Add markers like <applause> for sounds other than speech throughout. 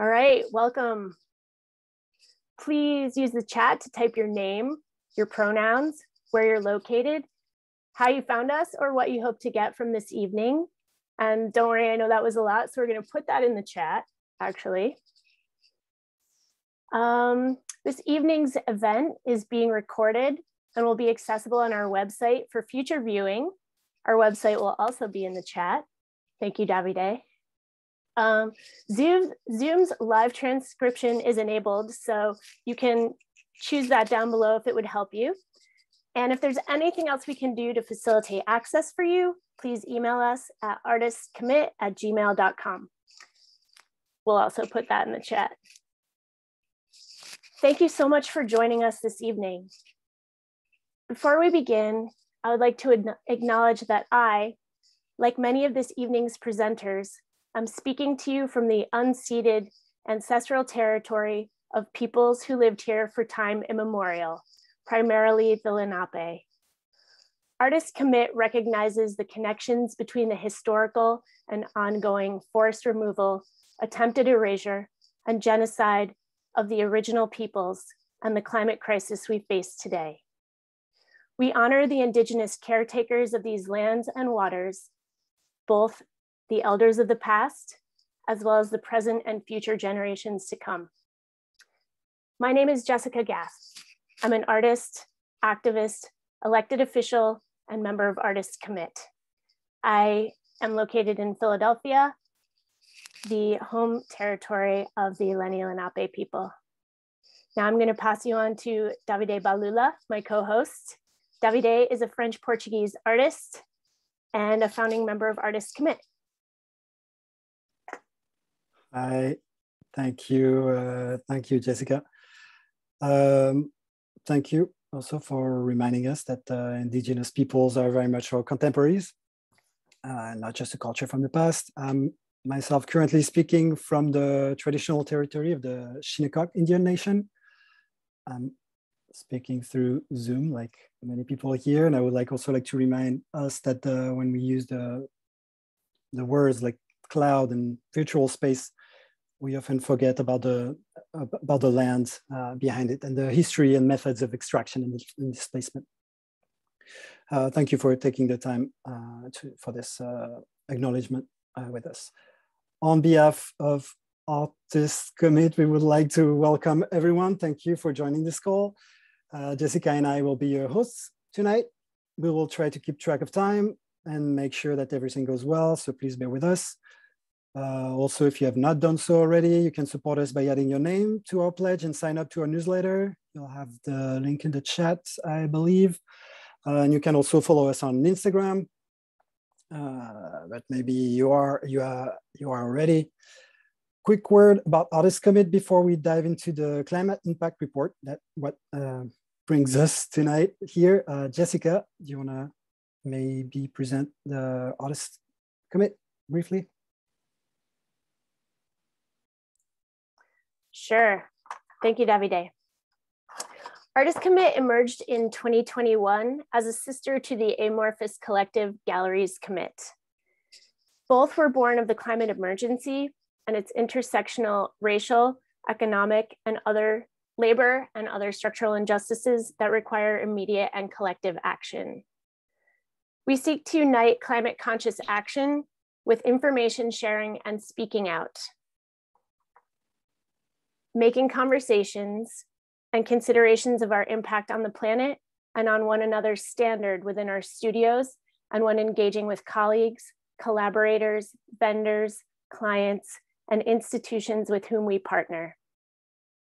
All right, welcome. Please use the chat to type your name, your pronouns, where you're located, how you found us, or what you hope to get from this evening. And don't worry, I know that was a lot, so we're gonna put that in the chat, actually. Um, this evening's event is being recorded and will be accessible on our website for future viewing. Our website will also be in the chat. Thank you, Davide. Um, Zoom, Zoom's live transcription is enabled, so you can choose that down below if it would help you. And if there's anything else we can do to facilitate access for you, please email us at artistcommit at gmail.com. We'll also put that in the chat. Thank you so much for joining us this evening. Before we begin, I would like to acknowledge that I, like many of this evening's presenters, I'm speaking to you from the unceded ancestral territory of peoples who lived here for time immemorial, primarily the Lenape. Artist Commit recognizes the connections between the historical and ongoing forest removal, attempted erasure, and genocide of the original peoples and the climate crisis we face today. We honor the indigenous caretakers of these lands and waters, both the elders of the past, as well as the present and future generations to come. My name is Jessica Gass. I'm an artist, activist, elected official, and member of Artists Commit. I am located in Philadelphia, the home territory of the Lenni Lenape people. Now I'm going to pass you on to Davide Balula, my co-host. Davide is a French Portuguese artist and a founding member of Artists Commit. Hi, thank you. Uh, thank you, Jessica. Um, thank you also for reminding us that uh, indigenous peoples are very much our contemporaries, uh, not just a culture from the past. I'm myself currently speaking from the traditional territory of the Shinnecock Indian Nation. I'm speaking through Zoom like many people here. And I would like also like to remind us that uh, when we use the, the words like cloud and virtual space, we often forget about the about the land uh, behind it and the history and methods of extraction and, and displacement. Uh, thank you for taking the time uh, to, for this uh, acknowledgement uh, with us. On behalf of Artists Commit, we would like to welcome everyone. Thank you for joining this call. Uh, Jessica and I will be your hosts tonight. We will try to keep track of time and make sure that everything goes well, so please bear with us. Uh, also, if you have not done so already, you can support us by adding your name to our pledge and sign up to our newsletter. You'll have the link in the chat, I believe. Uh, and you can also follow us on Instagram. Uh, but maybe you are you are you are already. Quick word about Artist Commit before we dive into the climate impact report. That what uh, brings us tonight here. Uh, Jessica, do you wanna maybe present the Artist Commit briefly? Sure. Thank you, Davide. Artist Commit emerged in 2021 as a sister to the amorphous collective Galleries Commit. Both were born of the climate emergency and its intersectional racial, economic, and other labor and other structural injustices that require immediate and collective action. We seek to unite climate conscious action with information sharing and speaking out making conversations and considerations of our impact on the planet and on one another's standard within our studios and when engaging with colleagues, collaborators, vendors, clients, and institutions with whom we partner.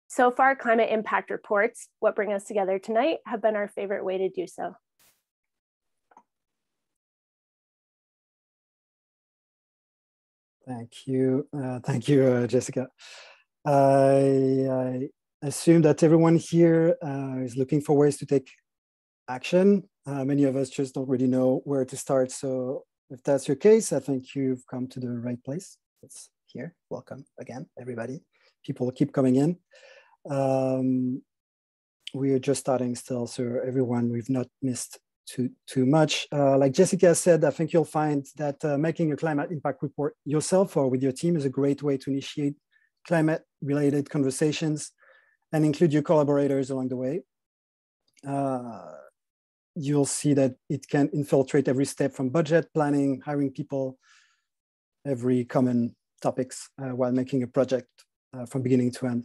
So far, climate impact reports, what bring us together tonight, have been our favorite way to do so. Thank you. Uh, thank you, uh, Jessica. I, I assume that everyone here uh, is looking for ways to take action. Uh, many of us just don't really know where to start. So if that's your case, I think you've come to the right place. It's here. Welcome again, everybody. People keep coming in. Um, we are just starting still, so everyone, we've not missed too, too much. Uh, like Jessica said, I think you'll find that uh, making a climate impact report yourself or with your team is a great way to initiate climate related conversations and include your collaborators along the way. Uh, you'll see that it can infiltrate every step from budget planning, hiring people, every common topics uh, while making a project uh, from beginning to end.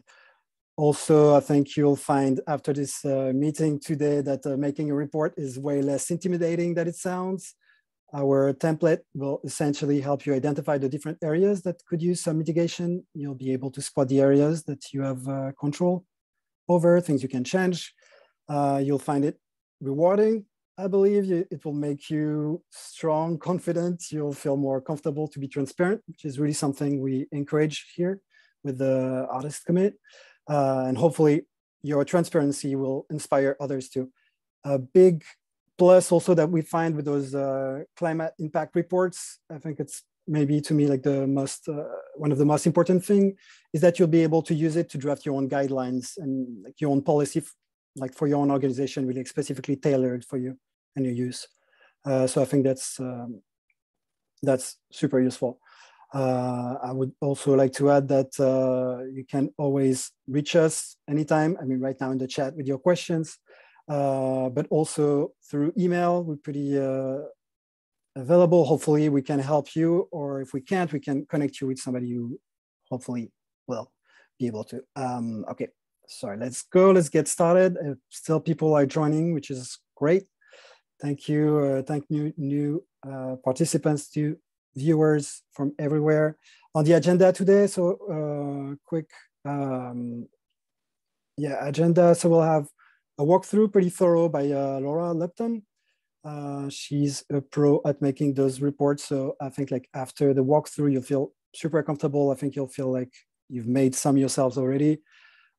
Also, I think you'll find after this uh, meeting today that uh, making a report is way less intimidating than it sounds. Our template will essentially help you identify the different areas that could use some mitigation. You'll be able to spot the areas that you have uh, control over, things you can change. Uh, you'll find it rewarding. I believe it will make you strong, confident. You'll feel more comfortable to be transparent, which is really something we encourage here with the artist commit. Uh, and hopefully your transparency will inspire others too. A big plus also that we find with those uh, climate impact reports, I think it's maybe to me like the most, uh, one of the most important thing is that you'll be able to use it to draft your own guidelines and like your own policy like for your own organization, really specifically tailored for you and your use. Uh, so I think that's um, that's super useful. Uh, I would also like to add that uh, you can always reach us anytime. I mean, right now in the chat with your questions, but also through email. We're pretty uh, available. Hopefully, we can help you, or if we can't, we can connect you with somebody who hopefully will be able to. Um, okay, sorry, let's go, let's get started. Uh, still people are joining, which is great. Thank you, uh, thank new, new uh, participants to viewers from everywhere. On the agenda today, so uh, quick, um, yeah, agenda. So we'll have a walkthrough pretty thorough by uh, Laura Lupton. Uh, she's a pro at making those reports. So I think like after the walkthrough, you'll feel super comfortable. I think you'll feel like you've made some yourselves already.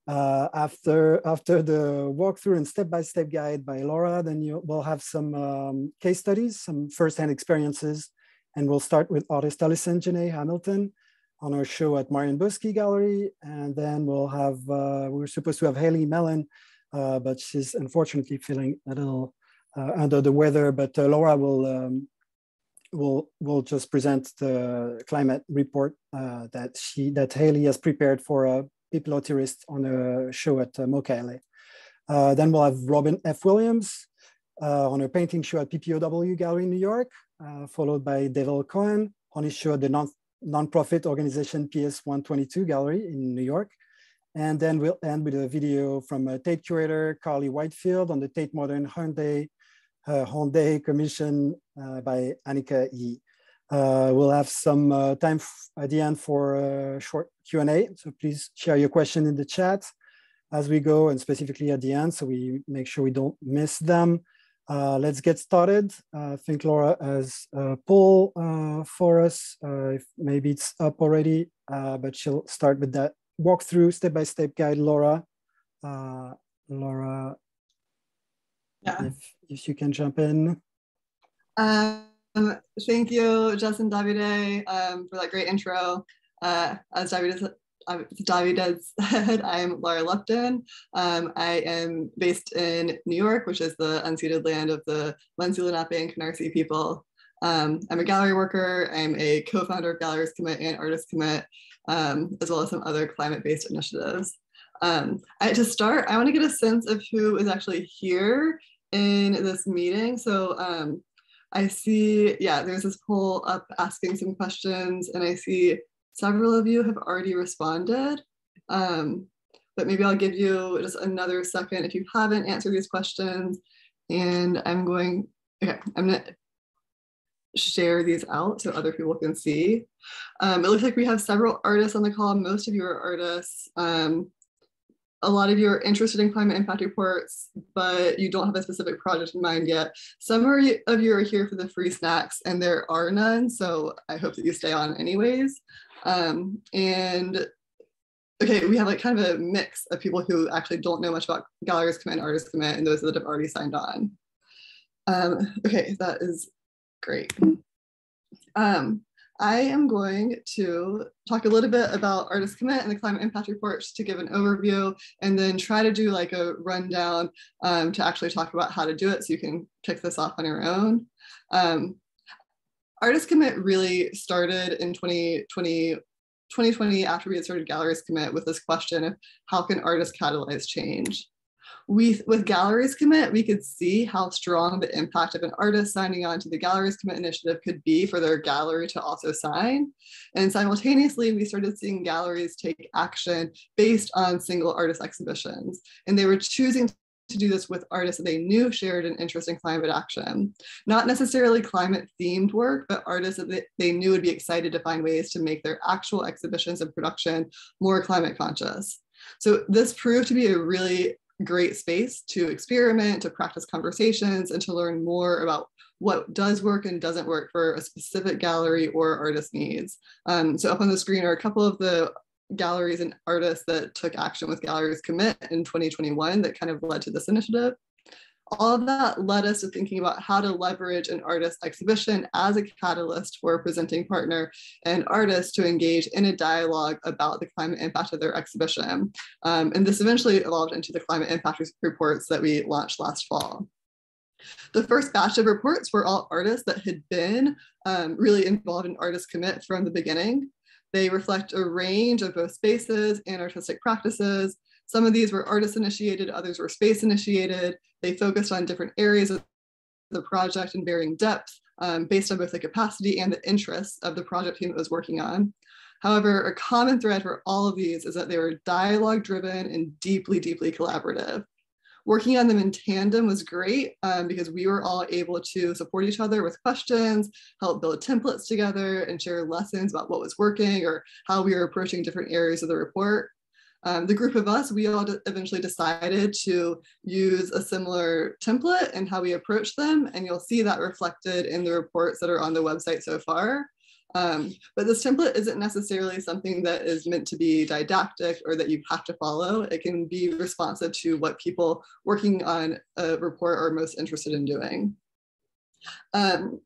Uh, after after the walkthrough and step-by-step guide by Laura, then you will have some um, case studies, some first-hand experiences, and we'll start with artist Alison Janae Hamilton on our show at Marianne Boesky Gallery, and then we'll have uh, we were supposed to have Haley Mellon, uh, but she's unfortunately feeling a little uh, under the weather. But uh, Laura will. Um, will will just present the climate report uh, that she that Haley has prepared for a people tourists on a show at uh, MoCA LA. Uh, then we'll have Robin F. Williams uh, on a painting show at PPOW Gallery in New York, followed by Devil Cohen on his show at the non nonprofit organization PS 122 Gallery in New York. And then we'll end with a video from a Tate curator, Carly Whitefield, on the Tate Modern Hyundai, uh, Hyundai commission uh, by Anicka Yi. Uh, we'll have some uh, time at the end for a short Q&A. So please share your question in the chat as we go and specifically at the end so we make sure we don't miss them. Uh, let's get started. Uh, I think Laura has a poll uh, for us. Uh, maybe it's up already, but she'll start with that walkthrough step-by-step -step guide, Laura. Laura, yeah. if, if you can jump in. Um, thank you, Justin Davide, um, for that great intro. Uh, as Davide, uh, Davide <laughs> said, I'm Laura Lupton. Um, I am based in New York, which is the unceded land of the Munsee Lenape and Canarsie people. Um, I'm a gallery worker. I'm a co-founder of Galleries Commit and Artists Commit, um, as well as some other climate-based initiatives. Um, to start, I want to get a sense of who is actually here in this meeting. So um, I see, yeah, there's this poll up asking some questions, and I see several of you have already responded. Um, but maybe I'll give you just another second if you haven't answered these questions. And I'm going, okay, I'm gonna share these out so other people can see. Um, it looks like we have several artists on the call. Most of you are artists. Um, a lot of you are interested in climate impact reports, but you don't have a specific project in mind yet. Some of you are here for the free snacks and there are none, so I hope that you stay on anyways. Um, and okay, we have like kind of a mix of people who actually don't know much about galleries commit, artists commit, and those that have already signed on. Um, okay, that is great. Um, I am going to talk a little bit about Artist Commit and the Climate Impact Report to give an overview and then try to do like a rundown um, to actually talk about how to do it so you can kick this off on your own. Um, Artist Commit really started in 2021 2020, after we had started Galleries Commit with this question of how can artists catalyze change? We with galleries commit we could see how strong the impact of an artist signing on to the galleries commit initiative could be for their gallery to also sign and simultaneously we started seeing galleries take action based on single artist exhibitions and they were choosing to do this with artists that they knew shared an interest in climate action. Not necessarily climate themed work, but artists that they, they knew would be excited to find ways to make their actual exhibitions and production more climate conscious. So this proved to be a really great space to experiment, to practice conversations, and to learn more about what does work and doesn't work for a specific gallery or artist needs. Um, so up on the screen are a couple of the galleries and artists that took action with Galleries Commit in 2021 that kind of led to this initiative all of that led us to thinking about how to leverage an artist exhibition as a catalyst for a presenting partner and artists to engage in a dialogue about the climate impact of their exhibition. Um, and this eventually evolved into the climate impact reports that we launched last fall. The first batch of reports were all artists that had been um, really involved in Artist Commit from the beginning. They reflect a range of both spaces and artistic practices, some of these were artist initiated, others were space initiated. They focused on different areas of the project in varying depth um, based on both the capacity and the interests of the project team that was working on. However, a common thread for all of these is that they were dialogue driven and deeply, deeply collaborative. Working on them in tandem was great um, because we were all able to support each other with questions, help build templates together, and share lessons about what was working or how we were approaching different areas of the report. Um, the group of us, we all eventually decided to use a similar template and how we approach them. And you'll see that reflected in the reports that are on the website so far. Um, but this template isn't necessarily something that is meant to be didactic or that you have to follow. It can be responsive to what people working on a report are most interested in doing. Um,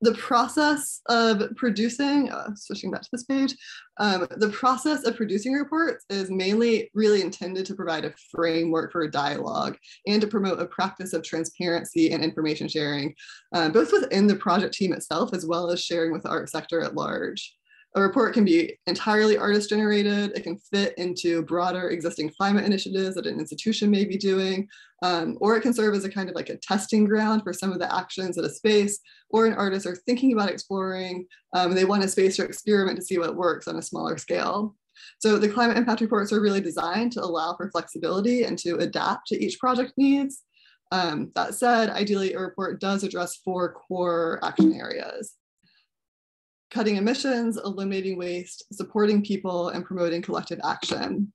the process of producing, uh, switching back to this page, um, the process of producing reports is mainly really intended to provide a framework for a dialogue and to promote a practice of transparency and information sharing, uh, both within the project team itself as well as sharing with the art sector at large. A report can be entirely artist generated. It can fit into broader existing climate initiatives that an institution may be doing, um, or it can serve as a kind of like a testing ground for some of the actions that a space or an artist are thinking about exploring. Um, they want a space to experiment to see what works on a smaller scale. So the climate impact reports are really designed to allow for flexibility and to adapt to each project needs. Um, that said, ideally a report does address four core action areas cutting emissions, eliminating waste, supporting people, and promoting collective action.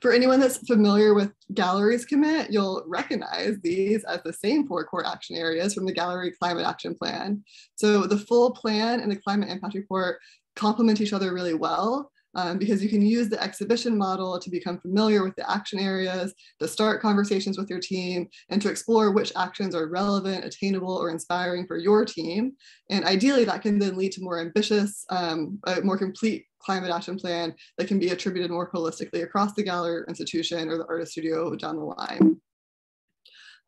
For anyone that's familiar with Galleries Commit, you'll recognize these as the same four core action areas from the Gallery Climate Action Plan. So the full plan and the Climate Impact Report complement each other really well um, because you can use the exhibition model to become familiar with the action areas, to start conversations with your team, and to explore which actions are relevant, attainable, or inspiring for your team. And ideally, that can then lead to more ambitious, um, a more complete climate action plan that can be attributed more holistically across the gallery institution or the artist studio down the line.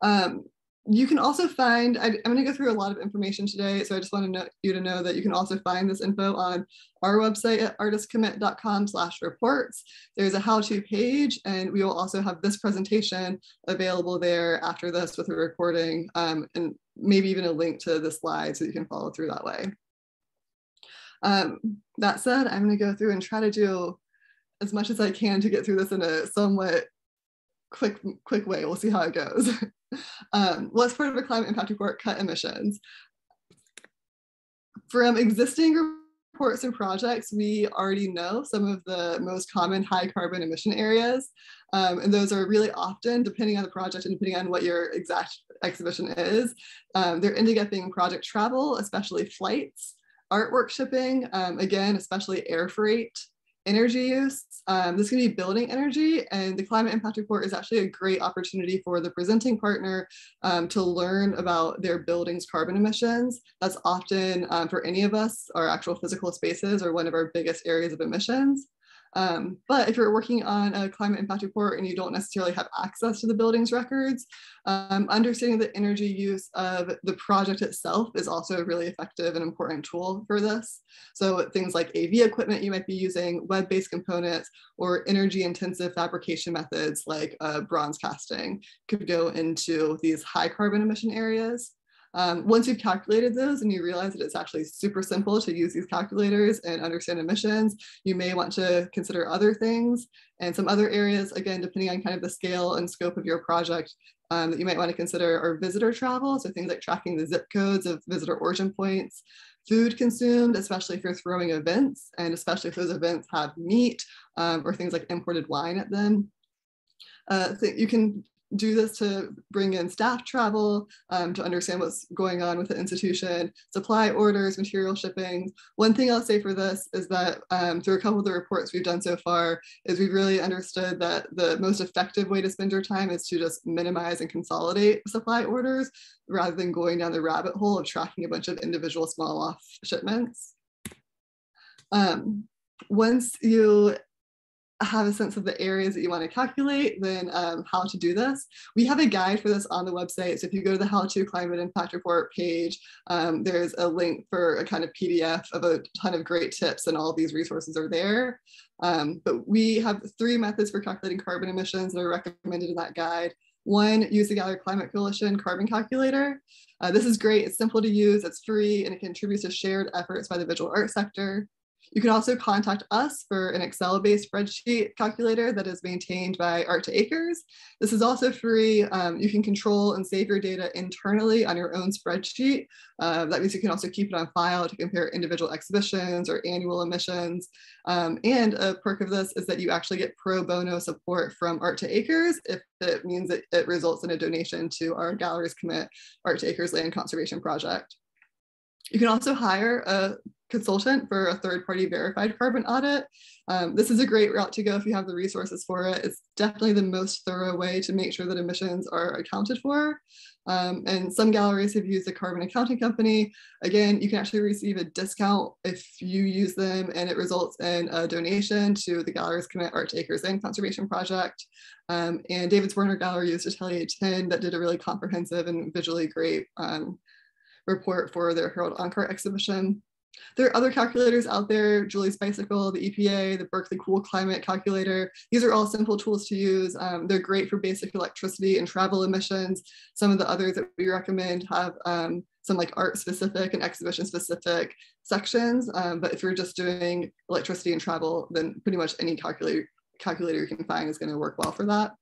Um, you can also find, I, am going to go through a lot of information today, so I just want to know, you to know that you can also find this info on our website at artistcommit.com slash reports. There's a how-to page, and we will also have this presentation available there after this with a recording, um, and maybe even a link to the slide so you can follow through that way. Um, that said, I'm going to go through and try to do as much as I can to get through this in a somewhat quick quick way. We'll see how it goes. <laughs> um, as part of a climate impact report, cut emissions. From existing reports and projects, we already know some of the most common high carbon emission areas. Um, and those are really often, depending on the project and depending on what your exact exhibition is, um, they're being project travel, especially flights, artwork shipping, um, again, especially air freight, energy use. Um, this can be building energy, and the climate impact report is actually a great opportunity for the presenting partner um, to learn about their building's carbon emissions. That's often um, for any of us, our actual physical spaces are one of our biggest areas of emissions. Um, but if you're working on a climate impact report and you don't necessarily have access to the building's records, um, understanding the energy use of the project itself is also a really effective and important tool for this. So things like AV equipment you might be using, web-based components, or energy intensive fabrication methods like uh, bronze casting could go into these high carbon emission areas. Um, once you've calculated those and you realize that it's actually super simple to use these calculators and understand emissions, you may want to consider other things and some other areas, again, depending on kind of the scale and scope of your project um, that you might want to consider are visitor travel. So things like tracking the zip codes of visitor origin points, food consumed, especially if you're throwing events, and especially if those events have meat um, or things like imported wine at them. Uh, so you can do this to bring in staff travel, um, to understand what's going on with the institution, supply orders, material shipping. One thing I'll say for this is that um, through a couple of the reports we've done so far, is we've really understood that the most effective way to spend your time is to just minimize and consolidate supply orders rather than going down the rabbit hole of tracking a bunch of individual small off shipments. Um, once you have a sense of the areas that you want to calculate, then um, how to do this. We have a guide for this on the website. So if you go to the How to Climate Impact Report page, um, there's a link for a kind of PDF of a ton of great tips and all these resources are there. Um, but we have three methods for calculating carbon emissions that are recommended in that guide. One, use the Gallery Climate Coalition carbon calculator. Uh, this is great, it's simple to use, it's free, and it contributes to shared efforts by the visual art sector. You can also contact us for an Excel-based spreadsheet calculator that is maintained by Art to Acres. This is also free. Um, you can control and save your data internally on your own spreadsheet. Uh, that means you can also keep it on file to compare individual exhibitions or annual emissions. Um, and a perk of this is that you actually get pro bono support from Art to Acres if it means that it results in a donation to our Galleries Commit Art to Acres Land Conservation Project. You can also hire a consultant for a third party verified carbon audit. Um, this is a great route to go if you have the resources for it. It's definitely the most thorough way to make sure that emissions are accounted for. Um, and some galleries have used a carbon accounting company. Again, you can actually receive a discount if you use them and it results in a donation to the Galleries Commit Art to Acres Land Conservation Project. Um, and David Zwirner Gallery used Atelier 10 that did a really comprehensive and visually great um, report for their Harold Ancart exhibition. There are other calculators out there, Julie's Bicycle, the EPA, the Berkeley Cool Climate Calculator. These are all simple tools to use. Um, they're great for basic electricity and travel emissions. Some of the others that we recommend have um, some like art specific and exhibition specific sections. Um, but if you're just doing electricity and travel, then pretty much any calculator, calculator you can find is gonna work well for that.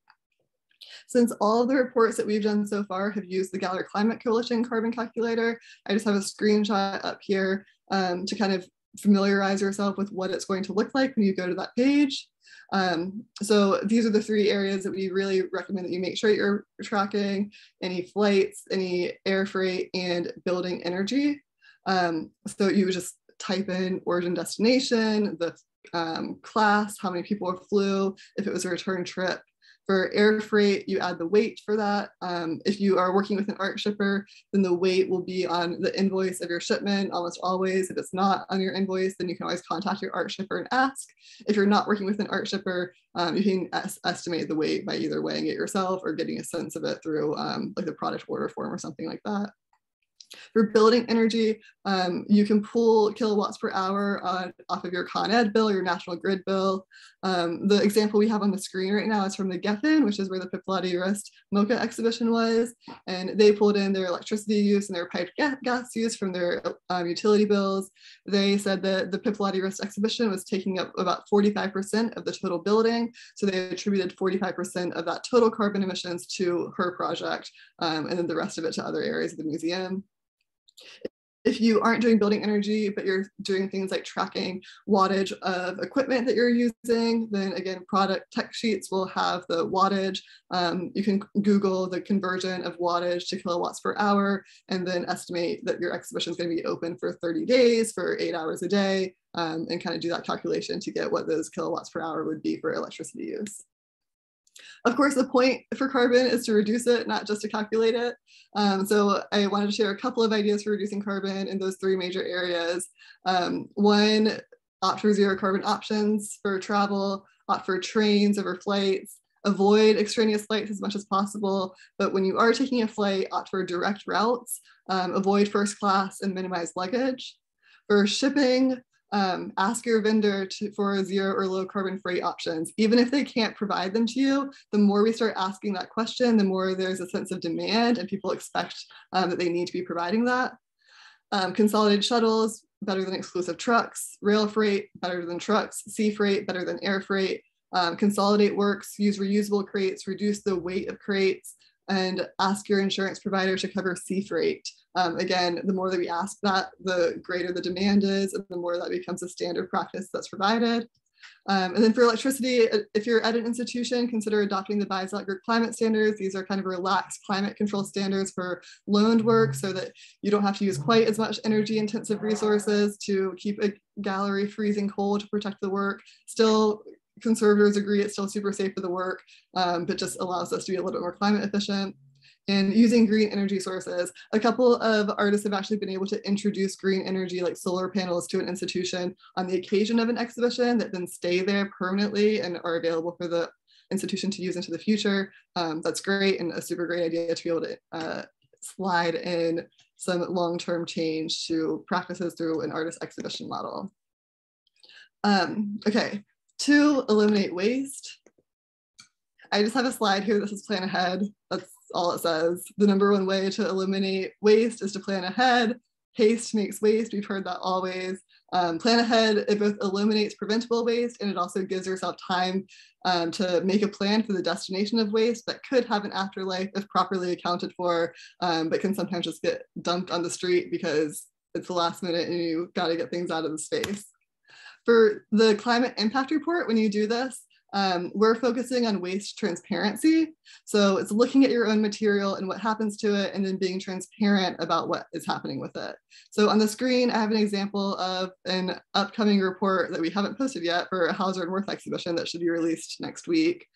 Since all of the reports that we've done so far have used the Gallery Climate Coalition carbon calculator, I just have a screenshot up here um, to kind of familiarize yourself with what it's going to look like when you go to that page. Um, so these are the three areas that we really recommend that you make sure you're tracking any flights, any air freight, and building energy. Um, so you would just type in origin destination, the um, class, how many people flew, if it was a return trip, for air freight, you add the weight for that. Um, if you are working with an art shipper, then the weight will be on the invoice of your shipment almost always. If it's not on your invoice, then you can always contact your art shipper and ask. If you're not working with an art shipper, um, you can estimate the weight by either weighing it yourself or getting a sense of it through um, like the product order form or something like that. For building energy, um, you can pull kilowatts per hour on, off of your Con Ed bill, your national grid bill. Um, the example we have on the screen right now is from the Geffen, which is where the Pipilotti Rist MoCA exhibition was. And they pulled in their electricity use and their piped gas use from their um, utility bills. They said that the Pipilotti Rist exhibition was taking up about 45% of the total building. So they attributed 45% of that total carbon emissions to her project, um, and then the rest of it to other areas of the museum if you aren't doing building energy, but you're doing things like tracking wattage of equipment that you're using, then again, product tech sheets will have the wattage. Um, you can Google the conversion of wattage to kilowatts per hour, and then estimate that your exhibition is going to be open for 30 days for eight hours a day, um, and kind of do that calculation to get what those kilowatts per hour would be for electricity use. Of course, the point for carbon is to reduce it, not just to calculate it. Um, so I wanted to share a couple of ideas for reducing carbon in those three major areas. Um, one opt for zero carbon options for travel, opt for trains over flights, avoid extraneous flights as much as possible. But when you are taking a flight, opt for direct routes, um, avoid first class and minimize luggage. For shipping, um, ask your vendor to, for zero or low carbon freight options. Even if they can't provide them to you, the more we start asking that question, the more there's a sense of demand and people expect um, that they need to be providing that. Um, consolidated shuttles, better than exclusive trucks. Rail freight, better than trucks. Sea freight, better than air freight. Um, consolidate works, use reusable crates, reduce the weight of crates, and ask your insurance provider to cover sea freight. Um, again, the more that we ask that, the greater the demand is, and the more that becomes a standard practice that's provided. Um, and then for electricity, uh, if you're at an institution, consider adopting the Bizot group climate standards. These are kind of relaxed climate control standards for loaned work so that you don't have to use quite as much energy intensive resources to keep a gallery freezing cold to protect the work. Still, conservators agree it's still super safe for the work, um, but just allows us to be a little bit more climate efficient and using green energy sources. A couple of artists have actually been able to introduce green energy like solar panels to an institution on the occasion of an exhibition that then stay there permanently and are available for the institution to use into the future. Um, that's great and a super great idea to be able to uh, slide in some long-term change to practices through an artist exhibition model. Um, okay, to eliminate waste, I just have a slide here that says plan ahead. That's all it says. The number one way to eliminate waste is to plan ahead. Haste makes waste. We've heard that always. Um, plan ahead, it both eliminates preventable waste and it also gives yourself time um, to make a plan for the destination of waste that could have an afterlife if properly accounted for, um, but can sometimes just get dumped on the street because it's the last minute and you got to get things out of the space. For the climate impact report, when you do this, um, we're focusing on waste transparency. So it's looking at your own material and what happens to it and then being transparent about what is happening with it. So on the screen, I have an example of an upcoming report that we haven't posted yet for a Hauser and Wirth exhibition that should be released next week.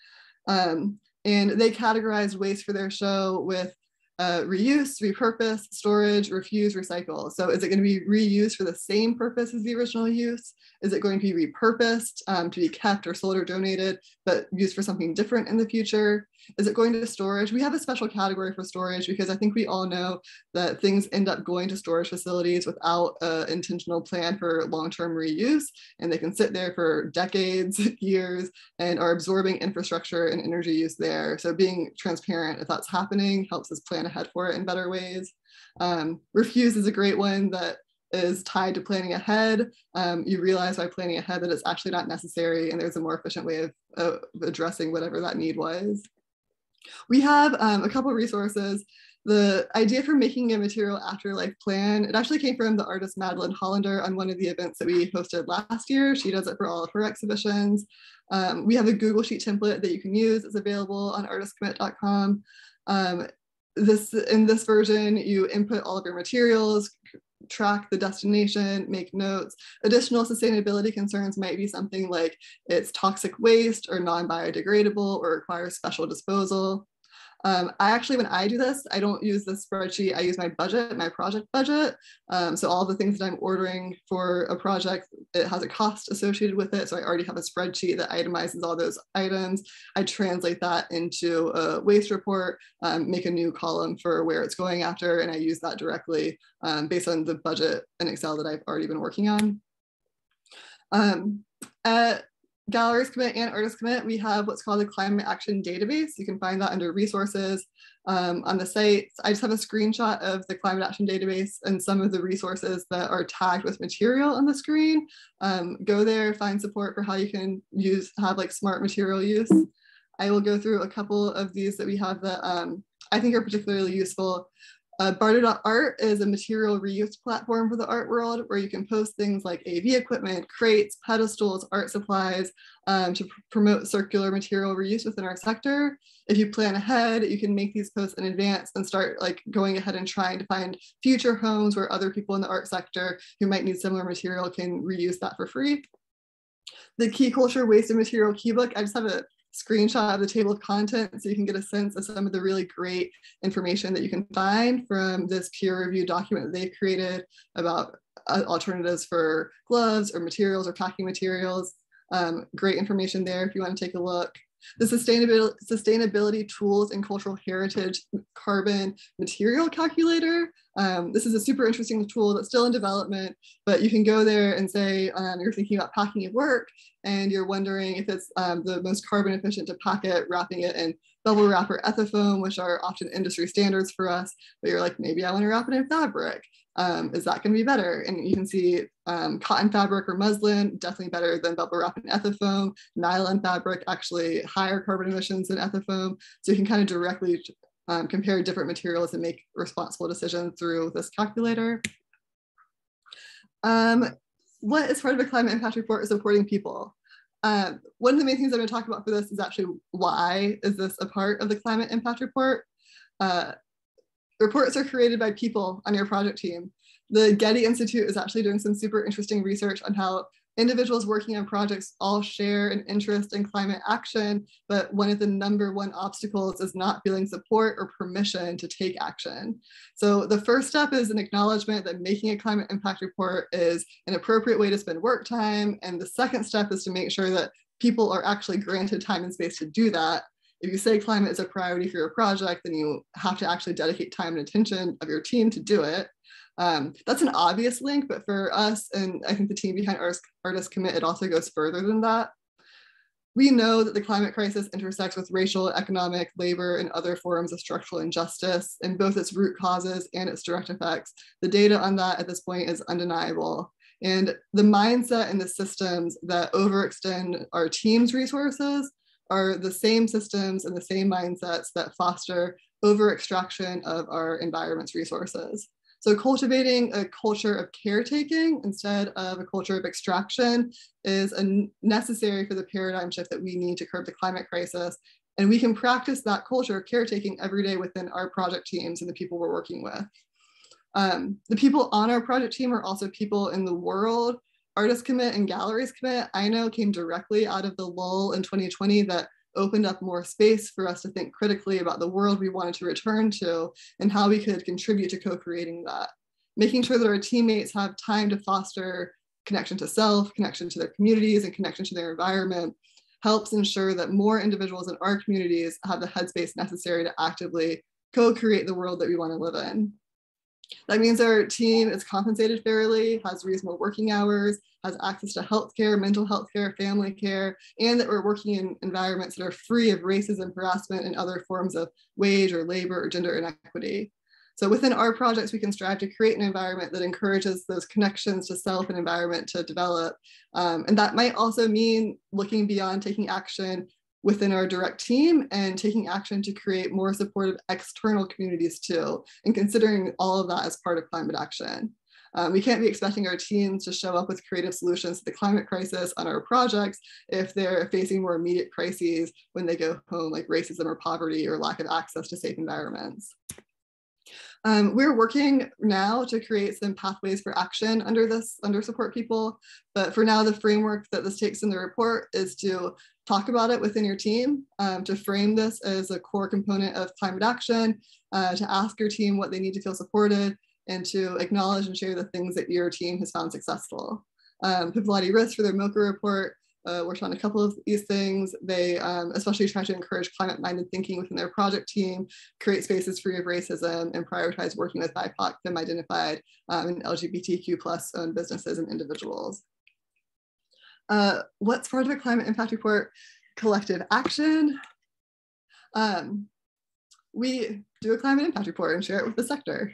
Um, and they categorized waste for their show with uh, reuse, repurpose, storage, refuse, recycle. So is it going to be reused for the same purpose as the original use? Is it going to be repurposed um, to be kept or sold or donated, but used for something different in the future? Is it going to storage? We have a special category for storage because I think we all know that things end up going to storage facilities without an intentional plan for long-term reuse, and they can sit there for decades, <laughs> years, and are absorbing infrastructure and energy use there. So being transparent if that's happening helps us plan ahead for it in better ways. Um, refuse is a great one that is tied to planning ahead, um, you realize by planning ahead that it's actually not necessary and there's a more efficient way of, of addressing whatever that need was. We have um, a couple resources. The idea for making a material afterlife plan, it actually came from the artist Madeline Hollander on one of the events that we hosted last year. She does it for all of her exhibitions. Um, we have a Google Sheet template that you can use. It's available on artistcommit.com. Um, this in this version, you input all of your materials, track the destination, make notes. Additional sustainability concerns might be something like it's toxic waste or non-biodegradable or requires special disposal. Um, I actually, when I do this, I don't use the spreadsheet. I use my budget, my project budget. Um, so all the things that I'm ordering for a project, it has a cost associated with it. So I already have a spreadsheet that itemizes all those items. I translate that into a waste report, um, make a new column for where it's going after, and I use that directly um, based on the budget in Excel that I've already been working on. Um, Galleries Commit and Artists Commit, we have what's called the Climate Action Database. You can find that under resources um, on the site. I just have a screenshot of the Climate Action Database and some of the resources that are tagged with material on the screen. Um, go there, find support for how you can use, have like smart material use. I will go through a couple of these that we have that um, I think are particularly useful. Uh, Barter.art is a material reuse platform for the art world where you can post things like AV equipment, crates, pedestals, art supplies um, to pr promote circular material reuse within our sector. If you plan ahead, you can make these posts in advance and start like going ahead and trying to find future homes where other people in the art sector who might need similar material can reuse that for free. The Ki Culture Waste and Material Kibook, I just have a screenshot of the table of contents so you can get a sense of some of the really great information that you can find from this peer review document that they've created about alternatives for gloves or materials or packing materials. Um, great information there if you want to take a look. The sustainability, sustainability tools and cultural heritage carbon material calculator. Um, this is a super interesting tool that's still in development, but you can go there and say um, you're thinking about packing at work and you're wondering if it's um, the most carbon efficient to pack it, wrapping it in bubble wrap or ethafoam, which are often industry standards for us, but you're like, maybe I want to wrap it in fabric. Um, is that going to be better? And you can see um, cotton fabric or muslin, definitely better than bubble wrap and ethafoam. Nylon fabric, actually higher carbon emissions than ethafoam. So you can kind of directly um, compare different materials and make responsible decisions through this calculator. Um, what is part of a climate impact report is supporting people. Uh, one of the main things I'm going to talk about for this is actually why is this a part of the climate impact report? Uh, reports are created by people on your project team. The Getty Institute is actually doing some super interesting research on how individuals working on projects all share an interest in climate action, but one of the number one obstacles is not feeling support or permission to take action. So the first step is an acknowledgement that making a climate impact report is an appropriate way to spend work time. And the second step is to make sure that people are actually granted time and space to do that if you say climate is a priority for your project, then you have to actually dedicate time and attention of your team to do it. Um, that's an obvious link, but for us, and I think the team behind Artist, Artist Commit, it also goes further than that. We know that the climate crisis intersects with racial, economic, labor, and other forms of structural injustice in both its root causes and its direct effects. The data on that at this point is undeniable. And the mindset and the systems that overextend our team's resources are the same systems and the same mindsets that foster over extraction of our environment's resources. So cultivating a culture of caretaking instead of a culture of extraction is necessary for the paradigm shift that we need to curb the climate crisis. And we can practice that culture of caretaking every day within our project teams and the people we're working with. Um, the people on our project team are also people in the world Artist Commit and Galleries Commit, I know came directly out of the lull in 2020 that opened up more space for us to think critically about the world we wanted to return to and how we could contribute to co-creating that. Making sure that our teammates have time to foster connection to self, connection to their communities, and connection to their environment helps ensure that more individuals in our communities have the headspace necessary to actively co-create the world that we want to live in. That means our team is compensated fairly, has reasonable working hours, has access to healthcare, mental health care, family care, and that we're working in environments that are free of racism, harassment, and other forms of wage or labor or gender inequity. So within our projects, we can strive to create an environment that encourages those connections to self and environment to develop. Um, and that might also mean looking beyond taking action within our direct team and taking action to create more supportive external communities too, and considering all of that as part of climate action. Um, we can't be expecting our teams to show up with creative solutions to the climate crisis on our projects if they're facing more immediate crises when they go home, like racism or poverty or lack of access to safe environments. Um, we're working now to create some pathways for action under this, under support people. But for now, the framework that this takes in the report is to talk about it within your team, um, to frame this as a core component of climate action, uh, to ask your team what they need to feel supported, and to acknowledge and share the things that your team has found successful. Um, Pipilotti Rist for their MoCA report uh, worked on a couple of these things. They um, especially try to encourage climate-minded thinking within their project team, create spaces free of racism, and prioritize working with BIPOC, FEM-identified, um, and LGBTQ plus owned businesses and individuals. Uh, what's part of a climate impact report? Collective action. Um, we do a climate impact report and share it with the sector.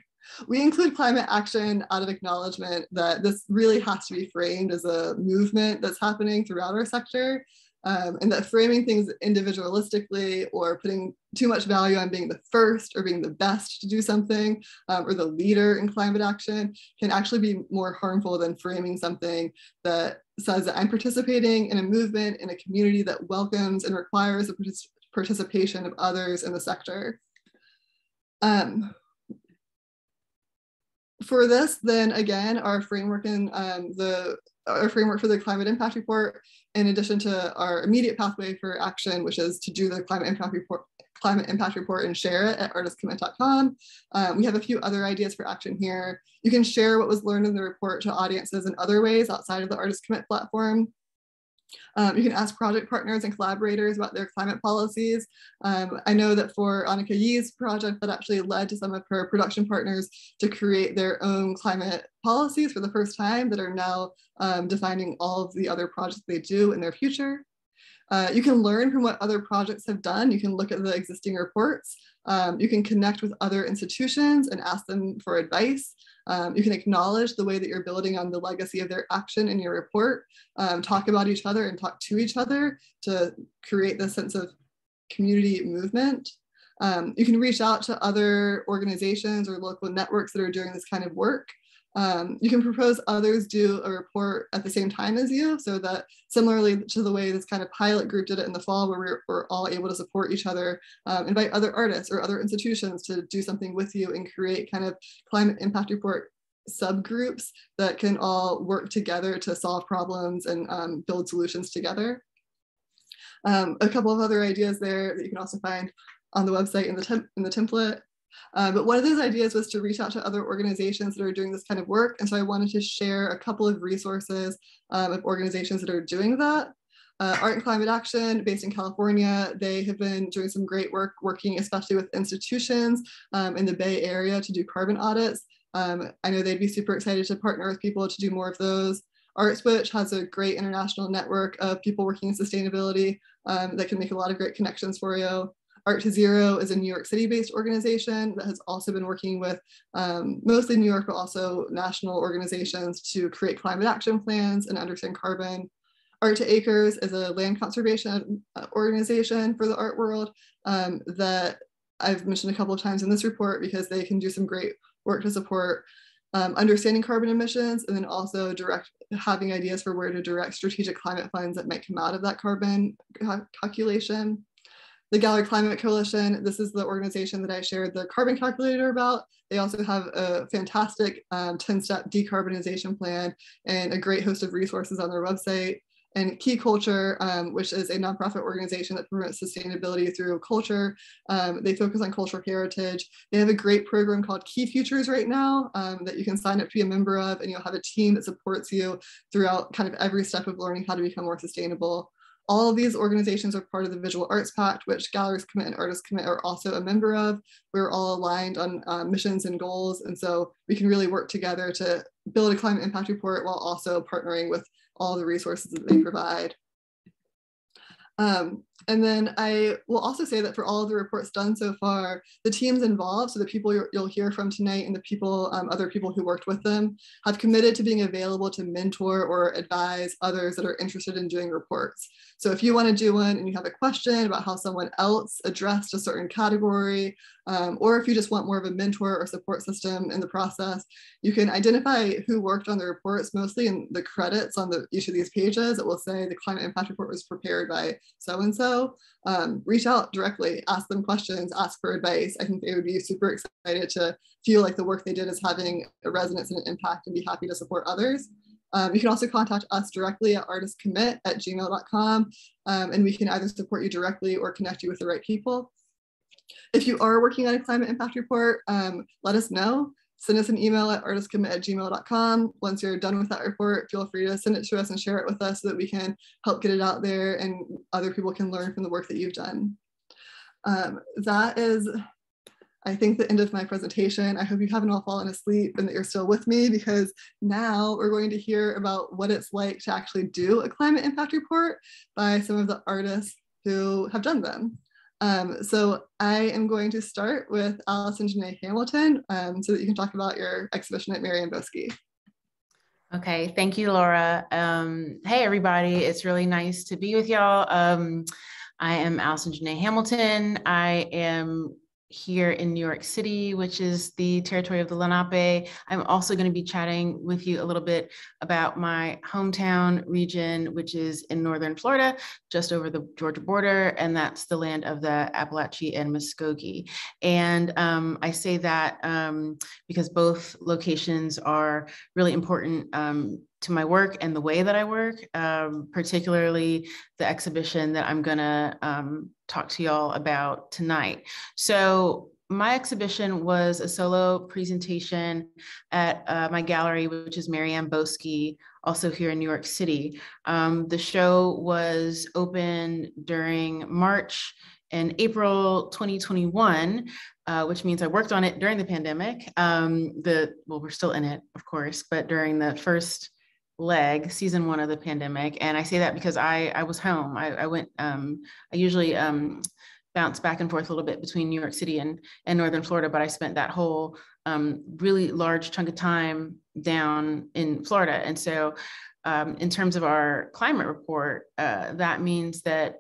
We include climate action out of acknowledgement that this really has to be framed as a movement that's happening throughout our sector. Um, and that framing things individualistically or putting too much value on being the first or being the best to do something um, or the leader in climate action can actually be more harmful than framing something that says that I'm participating in a movement in a community that welcomes and requires the participation of others in the sector. Um, for this, then again, our framework in um, the our framework for the climate impact report, in addition to our immediate pathway for action, which is to do the climate impact report climate impact report and share it at artistcommit.com. Um, we have a few other ideas for action here. You can share what was learned in the report to audiences in other ways outside of the Artist Commit platform. Um, you can ask project partners and collaborators about their climate policies. Um, I know that for Anicka Yi's project that actually led to some of her production partners to create their own climate policies for the first time that are now um, defining all of the other projects they do in their future. Uh, you can learn from what other projects have done. You can look at the existing reports. Um, you can connect with other institutions and ask them for advice. Um, you can acknowledge the way that you're building on the legacy of their action in your report, um, talk about each other and talk to each other to create this sense of community movement. Um, you can reach out to other organizations or local networks that are doing this kind of work um, you can propose others do a report at the same time as you so that similarly to the way this kind of pilot group did it in the fall where we're, we're all able to support each other, um, invite other artists or other institutions to do something with you and create kind of climate impact report subgroups that can all work together to solve problems and um, build solutions together. Um, a couple of other ideas there that you can also find on the website in the, in the template uh, but one of those ideas was to reach out to other organizations that are doing this kind of work. And so I wanted to share a couple of resources um, of organizations that are doing that. Uh, Art and Climate Action, based in California, they have been doing some great work working especially with institutions um, in the Bay Area to do carbon audits. Um, I know they'd be super excited to partner with people to do more of those. ArtSwitch has a great international network of people working in sustainability um, that can make a lot of great connections for you. Art to Zero is a New York City based organization that has also been working with um, mostly New York, but also national organizations to create climate action plans and understand carbon. Art to Acres is a land conservation uh, organization for the art world um, that I've mentioned a couple of times in this report because they can do some great work to support um, understanding carbon emissions and then also direct having ideas for where to direct strategic climate funds that might come out of that carbon calculation the Gallery Climate Coalition, this is the organization that I shared the carbon calculator about. They also have a fantastic 10-step um, decarbonization plan and a great host of resources on their website. And Ki Culture, um, which is a nonprofit organization that promotes sustainability through culture. Um, they focus on cultural heritage. They have a great program called Ki Futures right now um, that you can sign up to be a member of, and you'll have a team that supports you throughout kind of every step of learning how to become more sustainable. All of these organizations are part of the Visual Arts Pact, which Galleries Commit and Artists Commit are also a member of. We're all aligned on uh, missions and goals, and so we can really work together to build a climate impact report while also partnering with all the resources that they provide. Um, and then I will also say that for all of the reports done so far, the teams involved, so the people you'll hear from tonight and the people, um, other people who worked with them, have committed to being available to mentor or advise others that are interested in doing reports. So if you want to do one and you have a question about how someone else addressed a certain category, um, or if you just want more of a mentor or support system in the process, you can identify who worked on the reports mostly in the credits on the, each of these pages. It will say the climate impact report was prepared by so-and-so. Um, reach out directly, ask them questions, ask for advice. I think they would be super excited to feel like the work they did is having a resonance and an impact and be happy to support others. Um, you can also contact us directly at artistcommit at gmail.com um, and we can either support you directly or connect you with the right people. If you are working on a climate impact report, um, let us know. Send us an email at artistcommit at gmail.com. Once you're done with that report, feel free to send it to us and share it with us so that we can help get it out there and other people can learn from the work that you've done. Um, that is, I think, the end of my presentation. I hope you haven't all fallen asleep and that you're still with me because now we're going to hear about what it's like to actually do a climate impact report by some of the artists who have done them. Um, so I am going to start with Allison Janae Hamilton um, so that you can talk about your exhibition at Marianne Boesky. Okay, thank you, Laura. Um, hey, everybody, it's really nice to be with y'all. Um, I am Allison Janae Hamilton. I am here in New York City, which is the territory of the Lenape. I'm also going to be chatting with you a little bit about my hometown region, which is in Northern Florida, just over the Georgia border, and that's the land of the Apalachee and Muskogee. And um, I say that um, because both locations are really important um, to my work and the way that I work, um, particularly the exhibition that I'm gonna um, talk to y'all about tonight. So my exhibition was a solo presentation at uh, my gallery, which is Marianne Boesky, also here in New York City. Um, the show was open during March and April 2021, uh, which means I worked on it during the pandemic. Um, the well, we're still in it, of course, but during the first leg, season one of the pandemic, and I say that because I I was home. I, I went. Um, I usually um, bounce back and forth a little bit between New York City and and Northern Florida, but I spent that whole um, really large chunk of time down in Florida, and so. Um, in terms of our climate report, uh, that means that